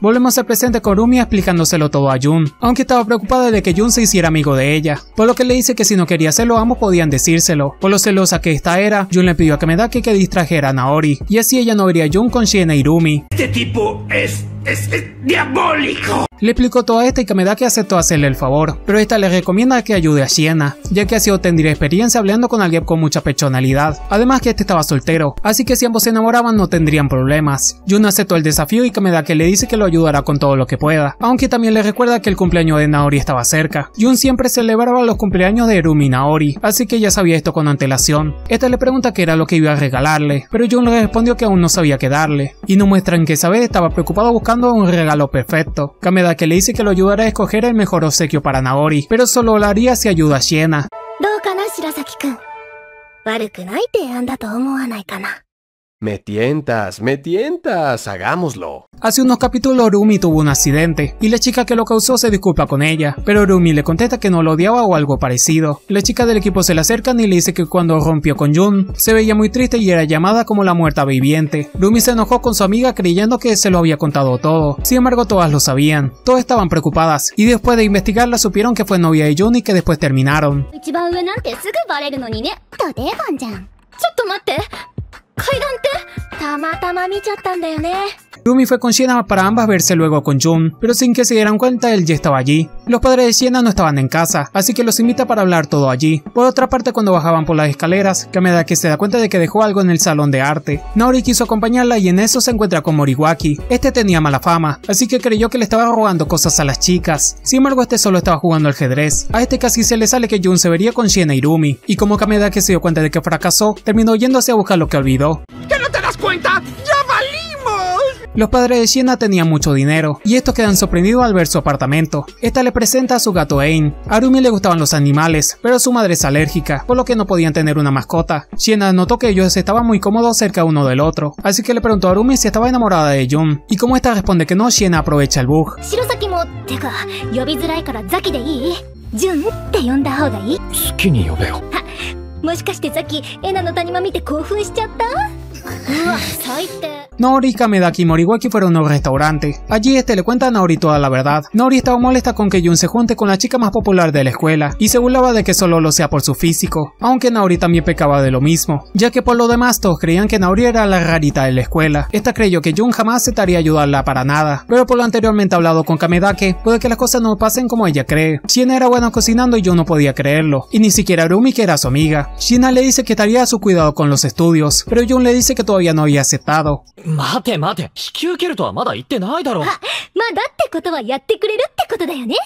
Volvemos al presente con Rumi explicándoselo todo a Jun, aunque estaba preocupada de que Jun se hiciera amigo de ella, por lo que le dice que si no quería hacerlo ambos podían decírselo. Por lo celosa que esta era, Jun le pidió a Kamedaki que distrajera a Naori, y así ella no vería a Jun con Shiena y e Rumi. Este tipo es, es, es diabólico. Le explicó todo esto y Kamedake aceptó hacerle el favor, pero esta le recomienda que ayude a Shiena, ya que así obtendría experiencia hablando con alguien con mucha personalidad. Además que este estaba soltero, así que si ambos se enamoraban no tendrían problemas. Jun aceptó el desafío y Kamedake le dice que lo ayudará con todo lo que pueda, aunque también le recuerda que el cumpleaños de Naori estaba cerca. Jun siempre celebraba los cumpleaños de Rumi y Naori, así que ya sabía esto con antelación. Esta le pregunta qué era lo que iba a regalarle, pero Jun le respondió que aún no sabía qué darle, y no muestran que esa vez estaba preocupado buscando un regalo perfecto. Kamedake le dice que lo ayudará a escoger el mejor obsequio para Naori, pero solo lo haría si ayuda a Shiena. Me tientas, me tientas, hagámoslo. Hace unos capítulos Rumi tuvo un accidente y la chica que lo causó se disculpa con ella, pero Rumi le contesta que no lo odiaba o algo parecido. La chica del equipo se le acerca y le dice que cuando rompió con Jun se veía muy triste y era llamada como la muerta viviente. Rumi se enojó con su amiga creyendo que se lo había contado todo, sin embargo todas lo sabían, todas estaban preocupadas y después de investigarla supieron que fue novia de Jun y que después terminaron. 階段って？たまたま見ちゃったんだよね。Rumi fue con Shiena para ambas verse luego con Jun, pero sin que se dieran cuenta él ya estaba allí. Los padres de Shiena no estaban en casa, así que los invita para hablar todo allí. Por otra parte, cuando bajaban por las escaleras, Kamedake se da cuenta de que dejó algo en el salón de arte. Naori quiso acompañarla y en eso se encuentra con Moriwaki. Este tenía mala fama, así que creyó que le estaba robando cosas a las chicas. Sin embargo, este solo estaba jugando ajedrez. A este casi se le sale que Jun se vería con Shiena y Rumi, y como Kamedake se dio cuenta de que fracasó, terminó yéndose a buscar lo que olvidó. ¿Que no te das cuenta? Los padres de Shiena tenían mucho dinero, y estos quedan sorprendidos al ver su apartamento. Esta le presenta a su gato Ain. A Rumi le gustaban los animales, pero su madre es alérgica, por lo que no podían tener una mascota. Shiena notó que ellos estaban muy cómodos cerca uno del otro, así que le preguntó a Rumi si estaba enamorada de Jun. Y como esta responde que no, Shiena aprovecha el bug. (laughs) Nori, Kamedaki y Moriwaki fueron a un restaurante. Allí este le cuenta a Nori toda la verdad. Nori estaba molesta con que Jun se junte con la chica más popular de la escuela y se burlaba de que solo lo sea por su físico, aunque Nori también pecaba de lo mismo, ya que por lo demás todos creían que Nori era la rarita de la escuela. Esta creyó que Jun jamás aceptaría ayudarla para nada, pero por lo anteriormente hablado con Kamedake, puede que las cosas no pasen como ella cree. Shina era buena cocinando y Jun no podía creerlo, y ni siquiera Rumi que era su amiga. Shina le dice que estaría a su cuidado con los estudios, pero Jun le dice que todavía no había aceptado. 待て待て、引き受けるとはまだ言ってないだろ。まだってことはやってくれるってことだよね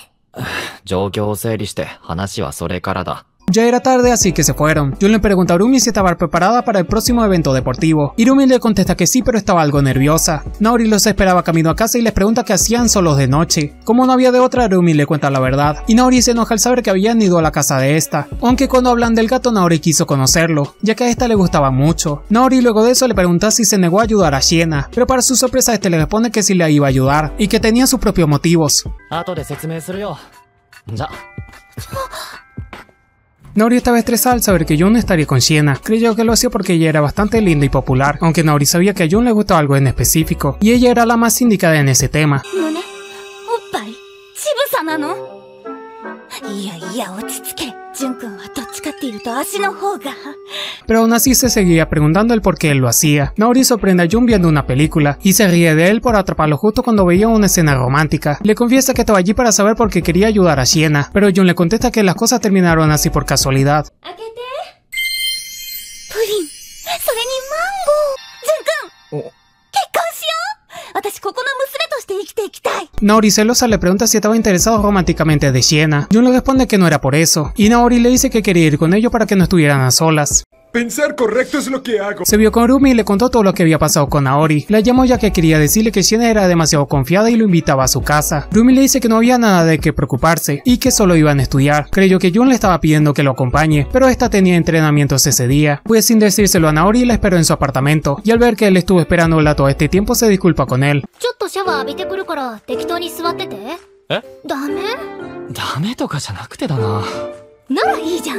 状況を整理して話はそれからだ。Ya era tarde así que se fueron. Jun le pregunta a Rumi si estaba preparada para el próximo evento deportivo. Y Rumi le contesta que sí pero estaba algo nerviosa. Naori los esperaba camino a casa y les pregunta qué hacían solos de noche. Como no había de otra, Rumi le cuenta la verdad. Y Naori se enoja al saber que habían ido a la casa de esta. Aunque cuando hablan del gato Naori quiso conocerlo, ya que a esta le gustaba mucho. Naori luego de eso le pregunta si se negó a ayudar a Shiena, pero para su sorpresa este le responde que sí le iba a ayudar y que tenía sus propios motivos. Naori estaba estresada al saber que Jun estaría con Shiena. Creyó que lo hacía porque ella era bastante linda y popular, aunque Naori sabía que a Jun le gustaba algo en específico, y ella era la más indicada en ese tema. Pero aún así se seguía preguntando el por qué él lo hacía. Naori sorprende a Jun viendo una película y se ríe de él por atraparlo justo cuando veía una escena romántica. Le confiesa que estaba allí para saber por qué quería ayudar a Siena, pero Jun le contesta que las cosas terminaron así por casualidad. しよう私ここの娘として生きていきたい Naori celosa le pregunta si estaba interesado románticamente de Shiena. Jun le responde que no era por eso, y Naori le dice que quería ir con ellos para que no estuvieran a solas. Pensar correcto es lo que hago. Se vio con Rumi y le contó todo lo que había pasado con Naori. La llamó ya que quería decirle que Shiena era demasiado confiada y lo invitaba a su casa. Rumi le dice que no había nada de qué preocuparse y que solo iban a estudiar. Creyó que Jun le estaba pidiendo que lo acompañe, pero esta tenía entrenamientos ese día. Pues sin decírselo a Naori la esperó en su apartamento y al ver que él estuvo esperándola todo este tiempo se disculpa con él. ち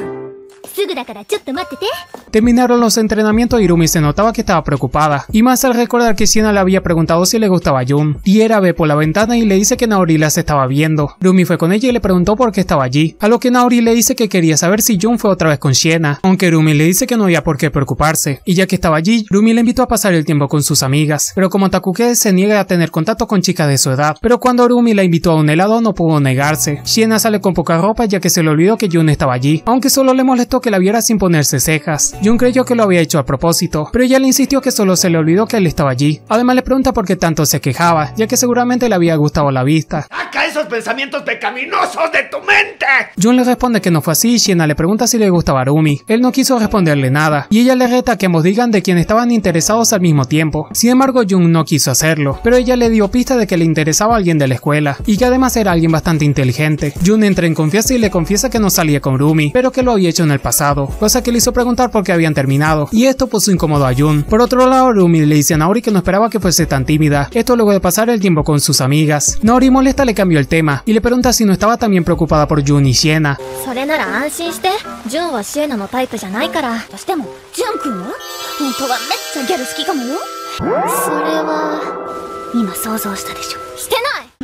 Terminaron los entrenamientos y Irumi se notaba que estaba preocupada, y más al recordar que Siena le había preguntado si le gustaba a Jun. Tiera ve por la ventana y le dice que Naori las estaba viendo. Irumi fue con ella y le preguntó por qué estaba allí, a lo que Naori le dice que quería saber si Jun fue otra vez con Siena, aunque Irumi le dice que no había por qué preocuparse, y ya que estaba allí, Irumi le invitó a pasar el tiempo con sus amigas, pero como Takuke se niega a tener contacto con chicas de su edad, pero cuando Irumi la invitó a un helado no pudo negarse. Siena sale con poca ropa ya que se le olvidó que Jun estaba allí, aunque solo le molestó que la viera sin ponerse cejas. Jun creyó que lo había hecho a propósito, pero ella le insistió que solo se le olvidó que él estaba allí. Además le pregunta por qué tanto se quejaba, ya que seguramente le había gustado la vista. ¡Saca esos pensamientos pecaminosos de tu mente! Jun le responde que no fue así y Shiena le pregunta si le gustaba a Rumi. Él no quiso responderle nada, y ella le reta que ambos digan de quién estaban interesados al mismo tiempo. Sin embargo, Jun no quiso hacerlo, pero ella le dio pista de que le interesaba a alguien de la escuela, y que además era alguien bastante inteligente. Jun entra en confianza y le confiesa que no salía con Rumi, pero que lo había hecho en el pasado, cosa que le hizo preguntar por qué habían terminado, y esto puso incómodo a Jun. Por otro lado, Rumi le dice a Naori que no esperaba que fuese tan tímida, esto luego de pasar el tiempo con sus amigas. Naori molesta le cambió el tema, y le pregunta si no estaba también preocupada por Jun y Shiena.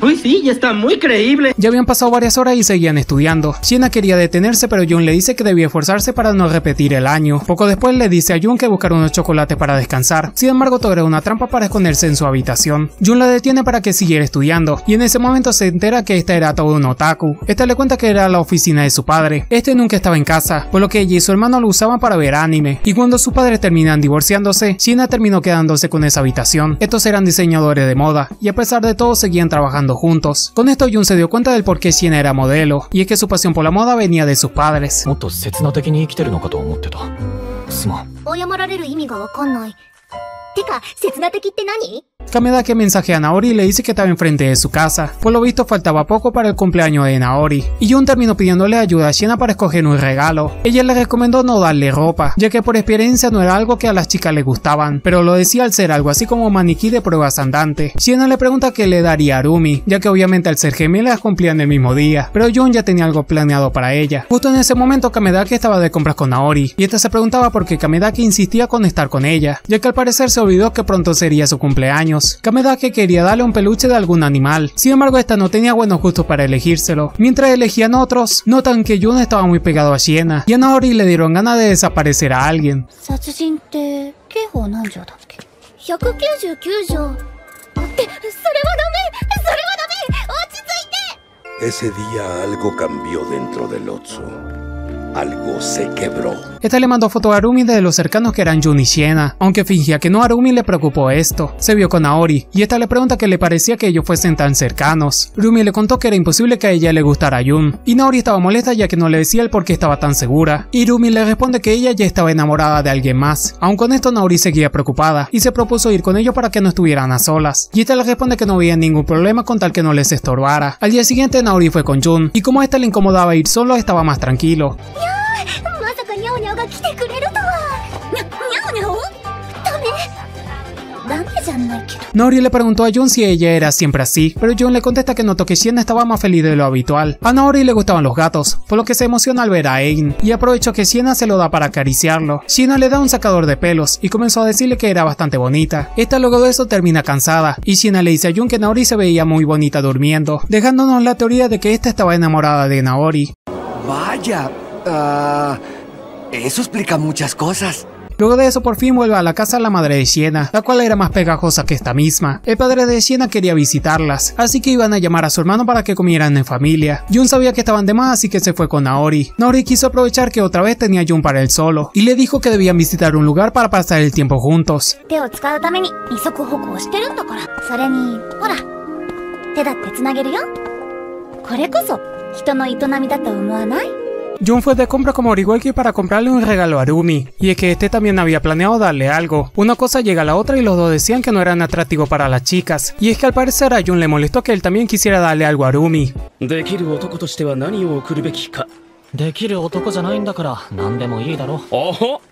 Uy, sí, ya está muy creíble. Ya habían pasado varias horas y seguían estudiando. Siena quería detenerse, pero Jun le dice que debía esforzarse para no repetir el año. Poco después le dice a Jun que buscar unos chocolates para descansar. Sin embargo, Tore una trampa para esconderse en su habitación. Jun la detiene para que siguiera estudiando, y en ese momento se entera que esta era todo un otaku. Esta le cuenta que era la oficina de su padre. Este nunca estaba en casa, por lo que ella y su hermano lo usaban para ver anime. Y cuando sus padres terminan divorciándose, Siena terminó quedándose con esa habitación. Estos eran diseñadores de moda, y a pesar de todo seguían trabajando juntos. Con esto Jun se dio cuenta del por qué Shiena era modelo, y es que su pasión por la moda venía de sus padres. Kameda que mensajea a Naori y le dice que estaba enfrente de su casa. Por lo visto faltaba poco para el cumpleaños de Naori. Y Jun terminó pidiéndole ayuda a Shena para escoger un regalo. Ella le recomendó no darle ropa, ya que por experiencia no era algo que a las chicas le gustaban, pero lo decía al ser algo así como maniquí de pruebas andante. Shena le pregunta qué le daría a Arumi, ya que obviamente al ser gemelas cumplían el mismo día, pero Jun ya tenía algo planeado para ella. Justo en ese momento Kamedaki estaba de compras con Naori, y esta se preguntaba por qué Kamedaki insistía con estar con ella, ya que al parecer se olvidó que pronto sería su cumpleaños años. que quería darle un peluche de algún animal, sin embargo esta no tenía buenos gustos para elegírselo. Mientras elegían otros, notan que Yun estaba muy pegado a Shiena y a Naori le dieron ganas de desaparecer a alguien. Ese día algo cambió dentro del Otsu. Algo se quebró. Esta le mandó foto a Arumi de los cercanos que eran Jun y Shiena, aunque fingía que no a Arumi le preocupó esto. Se vio con Naori, y esta le pregunta que le parecía que ellos fuesen tan cercanos. Rumi le contó que era imposible que a ella le gustara Jun, y Naori estaba molesta ya que no le decía el por qué estaba tan segura, y Rumi le responde que ella ya estaba enamorada de alguien más. Aun con esto Naori seguía preocupada, y se propuso ir con ellos para que no estuvieran a solas, y esta le responde que no había ningún problema con tal que no les estorbara. Al día siguiente Naori fue con Jun, y como a esta le incomodaba ir solo estaba más tranquilo. まさかニャオニャオが来てくれるとはにゃ、ニャオニャオダメダメじゃないけど Naori le preguntó a Jun si ella era siempre así, pero Jun le contesta que notó que Shiena estaba más feliz de lo habitual. A Naori le gustaban los gatos, por lo que se emociona al ver a Ein, y aprovechó que Shiena se lo da para acariciarlo. Shiena le da un sacador de pelos y comenzó a decirle que era bastante bonita. Esta luego de eso termina cansada, y Shiena le dice a Jun que Naori se veía muy bonita durmiendo, dejándonos la teoría de que esta estaba enamorada de Naori. Vaya. ah, eso explica muchas cosas. Luego de eso por fin vuelve a la casa la madre de Siena, la cual era más pegajosa que esta misma. El padre de Siena quería visitarlas, así que iban a llamar a su hermano para que comieran en familia. Jun sabía que estaban de más así que se fue con Naori. Naori quiso aprovechar que otra vez tenía a Jun para él solo, y le dijo que debían visitar un lugar para pasar el tiempo juntos. 手を使うために二足歩行してるんだからそれにほら手だってつなげるよこれこそ人の営みだと思わない Jun fue de compra como Oriweki para comprarle un regalo a Arumi, y es que este también había planeado darle algo. Una cosa llega a la otra y los dos decían que no eran atractivos para las chicas, y es que al parecer a Jun le molestó que él también quisiera darle algo a Arumi. できる男としては何を送るべきかできる男じゃないんだから何でもいいだろあは喧嘩売ってんのか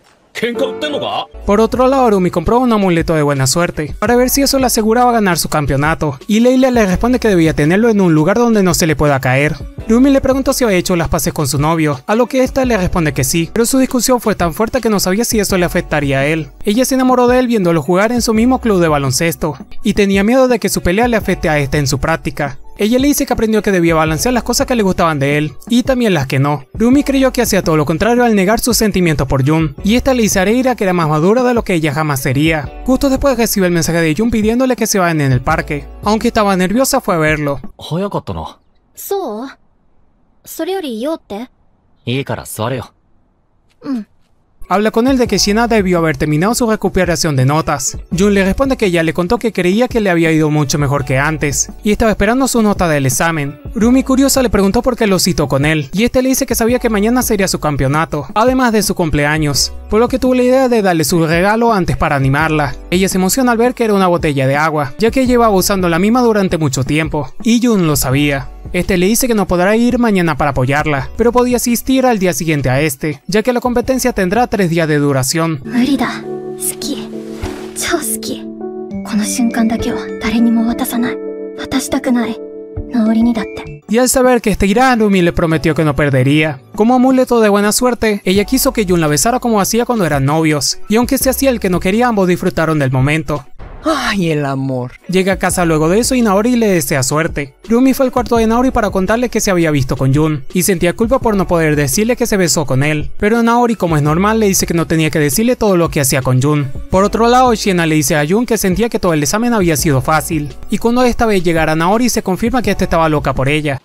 por otro lado, Arumi compró un amuleto de buena suerte, para ver si eso le aseguraba ganar su campeonato, y Leila le responde que debía tenerlo en un lugar donde no se le pueda caer. Rumi le preguntó si había hecho las paces con su novio, a lo que ésta le responde que sí, pero su discusión fue tan fuerte que no sabía si eso le afectaría a él. Ella se enamoró de él viéndolo jugar en su mismo club de baloncesto, y tenía miedo de que su pelea le afecte a este en su práctica. Ella le dice que aprendió que debía balancear las cosas que le gustaban de él, y también las que no. Rumi creyó que hacía todo lo contrario al negar sus sentimientos por Jun, y esta le dice a Reira que era más madura de lo que ella jamás sería. Justo después recibe el mensaje de Jun pidiéndole que se vayan en el parque. Aunque estaba nerviosa fue a verlo. 早 Habla con él de que Shiena debió haber terminado su recuperación de notas. Jun le responde que ella le contó que creía que le había ido mucho mejor que antes, y estaba esperando su nota del examen. Rumi curiosa le preguntó por qué lo citó con él, y este le dice que sabía que mañana sería su campeonato, además de su cumpleaños, por lo que tuvo la idea de darle su regalo antes para animarla. Ella se emociona al ver que era una botella de agua, ya que llevaba usando la misma durante mucho tiempo, y Jun lo sabía. Este le dice que no podrá ir mañana para apoyarla, pero podía asistir al día siguiente a este, ya que la competencia tendrá tres días de duración. Y al saber que este irá, Irarumi le prometió que no perdería, como amuleto de buena suerte, ella quiso que Jun la besara como hacía cuando eran novios, y aunque se hacía el que no quería ambos disfrutaron del momento. Ay, el amor. Llega a casa luego de eso y Naori le desea suerte. Rumi fue al cuarto de Naori para contarle que se había visto con Jun, y sentía culpa por no poder decirle que se besó con él. Pero Naori, como es normal, le dice que no tenía que decirle todo lo que hacía con Jun. Por otro lado, Shiena le dice a Jun que sentía que todo el examen había sido fácil, y cuando esta vez llegara Naori se confirma que este estaba loca por ella.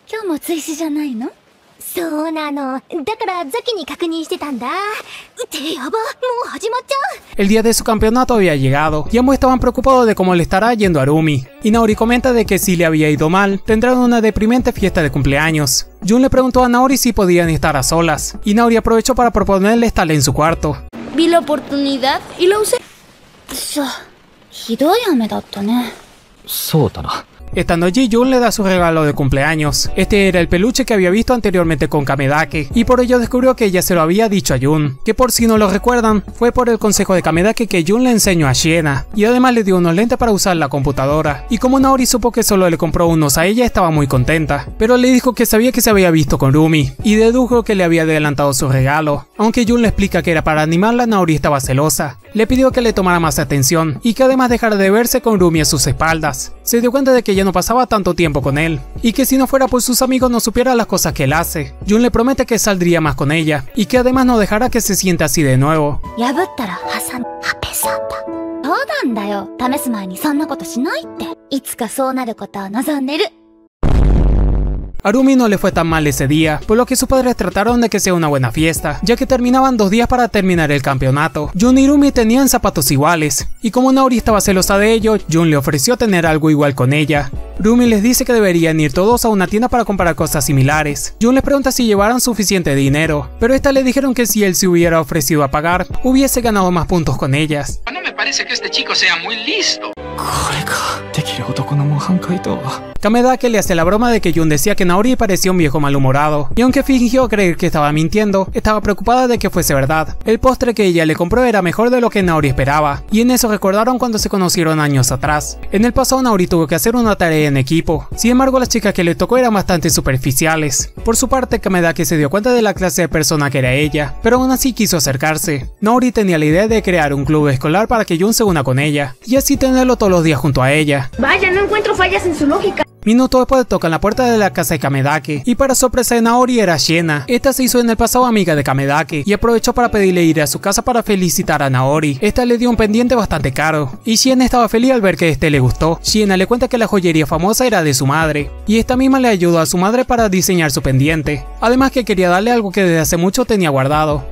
そうなのだからザキに確認してたんだってやばもう始まっちゃう El día de su campeonato había llegado, y ambos estaban preocupados de cómo le estará yendo a Arumi. Y Naori comenta de que si le había ido mal, tendrán una deprimente fiesta de cumpleaños. Jun le preguntó a Naori si podían estar a solas, y Naori aprovechó para proponerle estar en su cuarto. Vi la oportunidad y la usé. しょひどい雨だったねそうだな Estando allí, Jun le da su regalo de cumpleaños. Este era el peluche que había visto anteriormente con Kamedake, y por ello descubrió que ella se lo había dicho a Jun, que por si no lo recuerdan, fue por el consejo de Kamedake que Jun le enseñó a Shiena, y además le dio unos lentes para usar la computadora. Y como Naori supo que solo le compró unos a ella, estaba muy contenta, pero le dijo que sabía que se había visto con Rumi, y dedujo que le había adelantado su regalo. Aunque Jun le explica que era para animarla, Naori estaba celosa. Le pidió que le tomara más atención, y que además dejara de verse con Rumi a sus espaldas. Se dio cuenta de que ya no pasaba tanto tiempo con él, y que si no fuera por sus amigos no supiera las cosas que él hace. Jun le promete que saldría más con ella, y que además no dejará que se sienta así de nuevo. Arumi no le fue tan mal ese día, por lo que sus padres trataron de que sea una buena fiesta, ya que terminaban dos días para terminar el campeonato. Jun y Rumi tenían zapatos iguales, y como Naori estaba celosa de ello, Jun le ofreció tener algo igual con ella. Rumi les dice que deberían ir todos a una tienda para comprar cosas similares. Jun les pregunta si llevaran suficiente dinero, pero esta le dijeron que si él se hubiera ofrecido a pagar, hubiese ganado más puntos con ellas. No me parece que este chico sea muy listo. Kamedake le hace la broma de que Jun decía que Naori parecía un viejo malhumorado, y aunque fingió creer que estaba mintiendo, estaba preocupada de que fuese verdad. El postre que ella le compró era mejor de lo que Naori esperaba, y en eso recordaron cuando se conocieron años atrás. En el pasado Naori tuvo que hacer una tarea en equipo, sin embargo las chicas que le tocó eran bastante superficiales. Por su parte, Kamedake se dio cuenta de la clase de persona que era ella, pero aún así quiso acercarse. Naori tenía la idea de crear un club escolar para que Jun se una con ella, y así tenerlo todos los días junto a ella. Vaya, no encuentro fallas en su lógica. Minutos después tocan la puerta de la casa de Kamedake, y para sorpresa de Naori era Shiena. Esta se hizo en el pasado amiga de Kamedake, y aprovechó para pedirle ir a su casa para felicitar a Naori. Esta le dio un pendiente bastante caro, y Shiena estaba feliz al ver que este le gustó. Shiena le cuenta que la joyería famosa era de su madre, y esta misma le ayudó a su madre para diseñar su pendiente. Además que quería darle algo que desde hace mucho tenía guardado.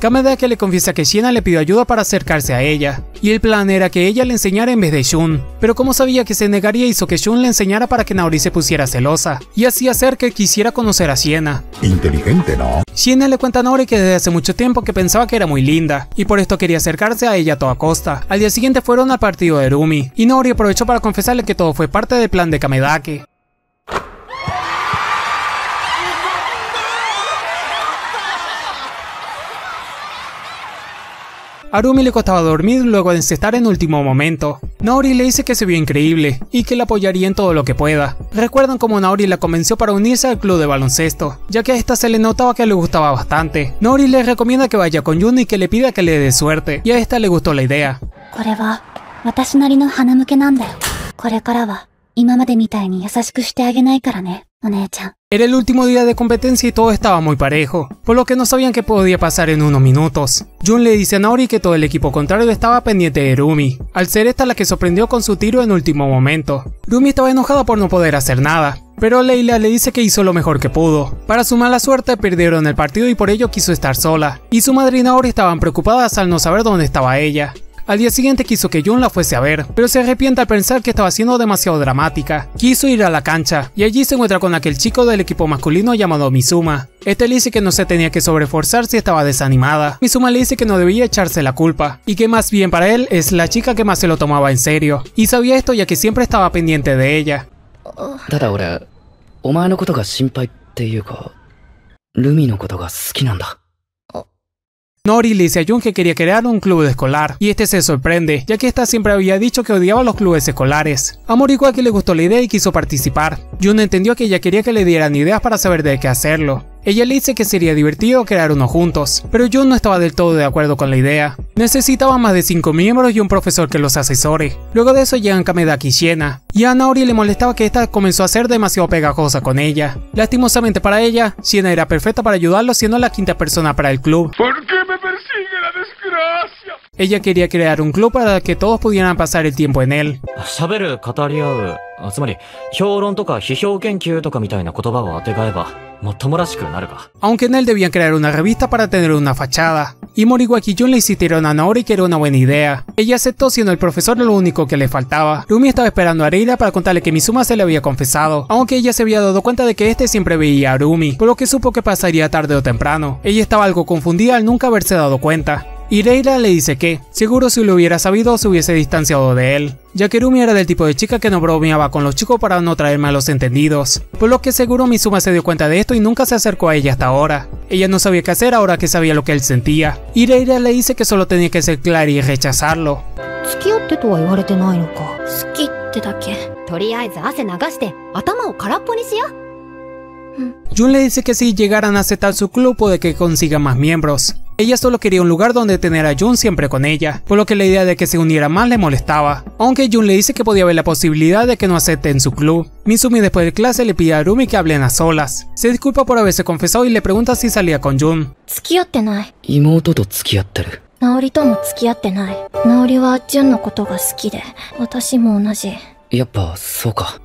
Kamedake le confiesa que Shiena le pidió ayuda para acercarse a ella, y el plan era que ella le enseñara en vez de Shun, pero como sabía que se negaría hizo que Shun le enseñara para que Naori se pusiera celosa, y así hacer que quisiera conocer a Shiena. Inteligente, ¿no? Shiena le cuenta a Naori que desde hace mucho tiempo que pensaba que era muy linda, y por esto quería acercarse a ella a toda costa. Al día siguiente fueron al partido de Rumi, y Naori aprovechó para confesarle que todo fue parte del plan de Kamedake. A Rumi le costaba dormir luego de encestar en último momento. Naori le dice que se vio increíble y que la apoyaría en todo lo que pueda. Recuerdan cómo Naori la convenció para unirse al club de baloncesto, ya que a esta se le notaba que le gustaba bastante. Naori le recomienda que vaya con Jun y que le pida que le dé suerte, y a esta le gustó la idea. これは私なりの鼻向けなんだよ。これからは今までみたいに優しくしてあげないからね、お姉ちゃん。 Era el último día de competencia y todo estaba muy parejo, por lo que no sabían qué podía pasar en unos minutos. Jun le dice a Naori que todo el equipo contrario estaba pendiente de Rumi, al ser esta la que sorprendió con su tiro en último momento. Rumi estaba enojada por no poder hacer nada, pero Leila le dice que hizo lo mejor que pudo. Para su mala suerte perdieron el partido y por ello quiso estar sola, y su madre y Naori estaban preocupadas al no saber dónde estaba ella. Al día siguiente quiso que Jun la fuese a ver, pero se arrepiente al pensar que estaba siendo demasiado dramática. Quiso ir a la cancha, y allí se encuentra con aquel chico del equipo masculino llamado Mizuma. Este le dice que no se tenía que sobreforzar si estaba desanimada. Mizuma le dice que no debía echarse la culpa, y que más bien para él es la chica que más se lo tomaba en serio. Y sabía esto ya que siempre estaba pendiente de ella. Nori le dice a Jun que quería crear un club escolar, y este se sorprende, ya que esta siempre había dicho que odiaba los clubes escolares. A Morikawa que le gustó la idea y quiso participar. Jun entendió que ella quería que le dieran ideas para saber de qué hacerlo. Ella le dice que sería divertido crear uno juntos, pero Jun no estaba del todo de acuerdo con la idea. Necesitaba más de 5 miembros y un profesor que los asesore. Luego de eso llegan Kamedaki y Shiena, y a Naori le molestaba que esta comenzó a ser demasiado pegajosa con ella. Lastimosamente para ella, Shiena era perfecta para ayudarlo siendo la quinta persona para el club. ¿Por qué me persigue la desgracia? Ella quería crear un club para que todos pudieran pasar el tiempo en él. 喋る、語り合う、あつまり、評論とか批評研究とかみたいな言葉をあてがえば、もっともらしくなるか。 Aunque en él debían crear una revista para tener una fachada, y Moriwaki y Jun le insistieron a Naori que era una buena idea. Ella aceptó siendo el profesor lo único que le faltaba. Rumi estaba esperando a Reira para contarle que Mizuma se le había confesado, aunque ella se había dado cuenta de que este siempre veía a Rumi, por lo que supo que pasaría tarde o temprano. Ella estaba algo confundida al nunca haberse dado cuenta. Ireira le dice que, seguro si lo hubiera sabido se hubiese distanciado de él, ya que Rumi era del tipo de chica que no bromeaba con los chicos para no traer malos entendidos, por lo que seguro Mizuma se dio cuenta de esto y nunca se acercó a ella hasta ahora. Ella no sabía qué hacer ahora que sabía lo que él sentía. Ireira le dice que solo tenía que ser clara y rechazarlo. Jun le dice que si llegaran a aceptar su club puede que consiga más miembros, ella solo quería un lugar donde tener a Jun siempre con ella, por lo que la idea de que se uniera más le molestaba. Aunque Jun le dice que podía haber la posibilidad de que no acepte en su club. Mizumi después de clase le pide a Rumi que hablen a solas. Se disculpa por haberse confesado y le pregunta si salía con Jun. 付 ya.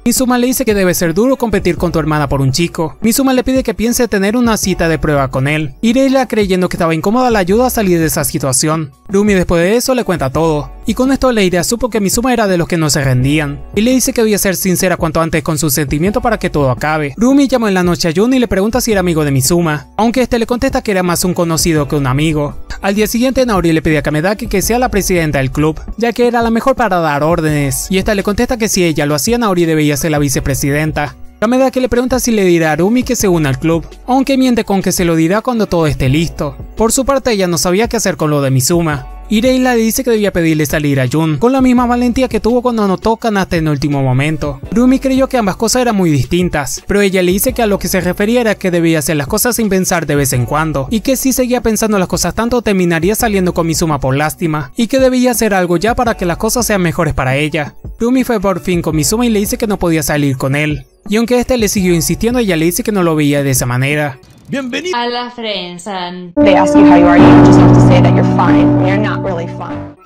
Mizuma le dice que debe ser duro competir con tu hermana por un chico. Mizuma le pide que piense tener una cita de prueba con él. Irelia creyendo que estaba incómoda la ayuda a salir de esa situación. Rumi después de eso le cuenta todo. Y con esto Leira supo que Mizuma era de los que no se rendían. Y le dice que debía ser sincera cuanto antes con sus sentimientos para que todo acabe. Rumi llamó en la noche a Jun y le pregunta si era amigo de Mizuma. Aunque este le contesta que era más un conocido que un amigo. Al día siguiente Naori le pide a Kamedaki que sea la presidenta del club. Ya que era la mejor para dar órdenes. Y esta le contesta que si ella lo hacía Naori debía ser la vicepresidenta. Kamedaki le pregunta si le dirá a Rumi que se una al club, aunque miente con que se lo dirá cuando todo esté listo. Por su parte ella no sabía qué hacer con lo de Mizuma, Ireila le dice que debía pedirle salir a Jun, con la misma valentía que tuvo cuando anotó Kanata en el último momento. Rumi creyó que ambas cosas eran muy distintas, pero ella le dice que a lo que se refería era que debía hacer las cosas sin pensar de vez en cuando, y que si seguía pensando las cosas tanto terminaría saliendo con Mizuma por lástima, y que debía hacer algo ya para que las cosas sean mejores para ella. Rumi fue por fin con Mizuma y le dice que no podía salir con él, y aunque este le siguió insistiendo ella le dice que no lo veía de esa manera. Bienvenido a la.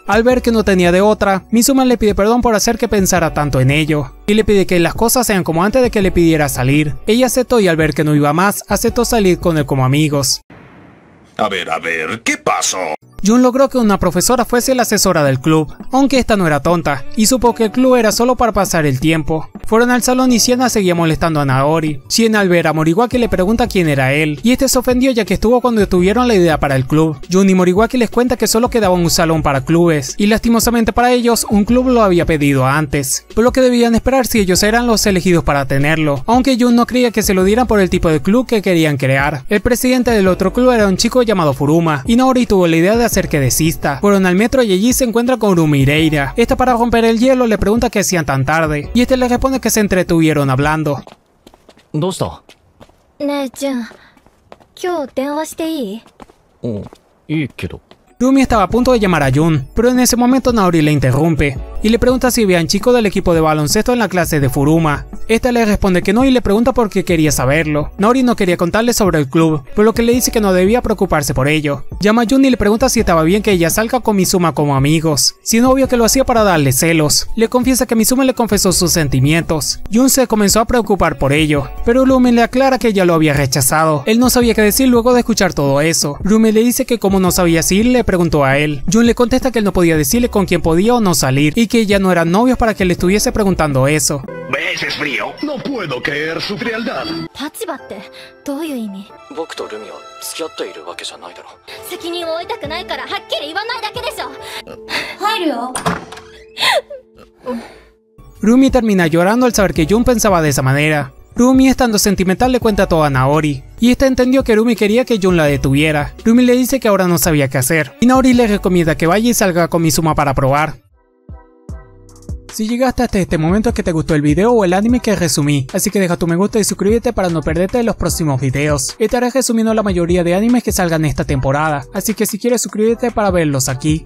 Al ver que no tenía de otra, Mizuma le pide perdón por hacer que pensara tanto en ello, y le pide que las cosas sean como antes de que le pidiera salir. Ella aceptó y al ver que no iba más, aceptó salir con él como amigos. A ver, a ver, ¿qué pasó? Jun logró que una profesora fuese la asesora del club, aunque esta no era tonta, y supo que el club era solo para pasar el tiempo. Fueron al salón y Siena seguía molestando a Naori. Siena al ver a Moriwaki le pregunta quién era él, y este se ofendió ya que estuvo cuando tuvieron la idea para el club. Jun y Moriwaki les cuenta que solo quedaba un salón para clubes, y lastimosamente para ellos, un club lo había pedido antes, por lo que debían esperar si ellos eran los elegidos para tenerlo, aunque Jun no creía que se lo dieran por el tipo de club que querían crear. El presidente del otro club era un chico llamado Furuma, y Naori tuvo la idea de hacer que desista. Fueron al metro y allí se encuentra con Rumireira. Esta para romper el hielo le pregunta qué hacían tan tarde, y este le responde que se entretuvieron hablando. Mm, Rumi estaba a punto de llamar a Jun, pero en ese momento Naori le interrumpe y le pregunta si vean chico del equipo de baloncesto en la clase de Furuma. Esta le responde que no y le pregunta por qué quería saberlo. Naori no quería contarle sobre el club, por lo que le dice que no debía preocuparse por ello. Llama a Jun y le pregunta si estaba bien que ella salga con Mizuma como amigos, siendo obvio que lo hacía para darle celos. Le confiesa que Mizuma le confesó sus sentimientos. Jun se comenzó a preocupar por ello, pero Rumi le aclara que ella lo había rechazado. Él no sabía qué decir luego de escuchar todo eso. Rumi le dice que como no sabía si ir, le preguntó a él. Jun le contesta que él no podía decirle con quién podía o no salir y que ya no eran novios para que le estuviese preguntando eso. ¿Ves, es frío? No puedo creer su frialdad. Rumi termina llorando al saber que Jun pensaba de esa manera. Rumi estando sentimental le cuenta todo a Naori, y esta entendió que Rumi quería que Jun la detuviera. Rumi le dice que ahora no sabía qué hacer, y Naori le recomienda que vaya y salga con Mizuma para probar. Si llegaste hasta este momento es que te gustó el video o el anime que resumí, así que deja tu me gusta y suscríbete para no perderte los próximos videos. Estaré resumiendo la mayoría de animes que salgan esta temporada, así que si quieres suscríbete para verlos aquí.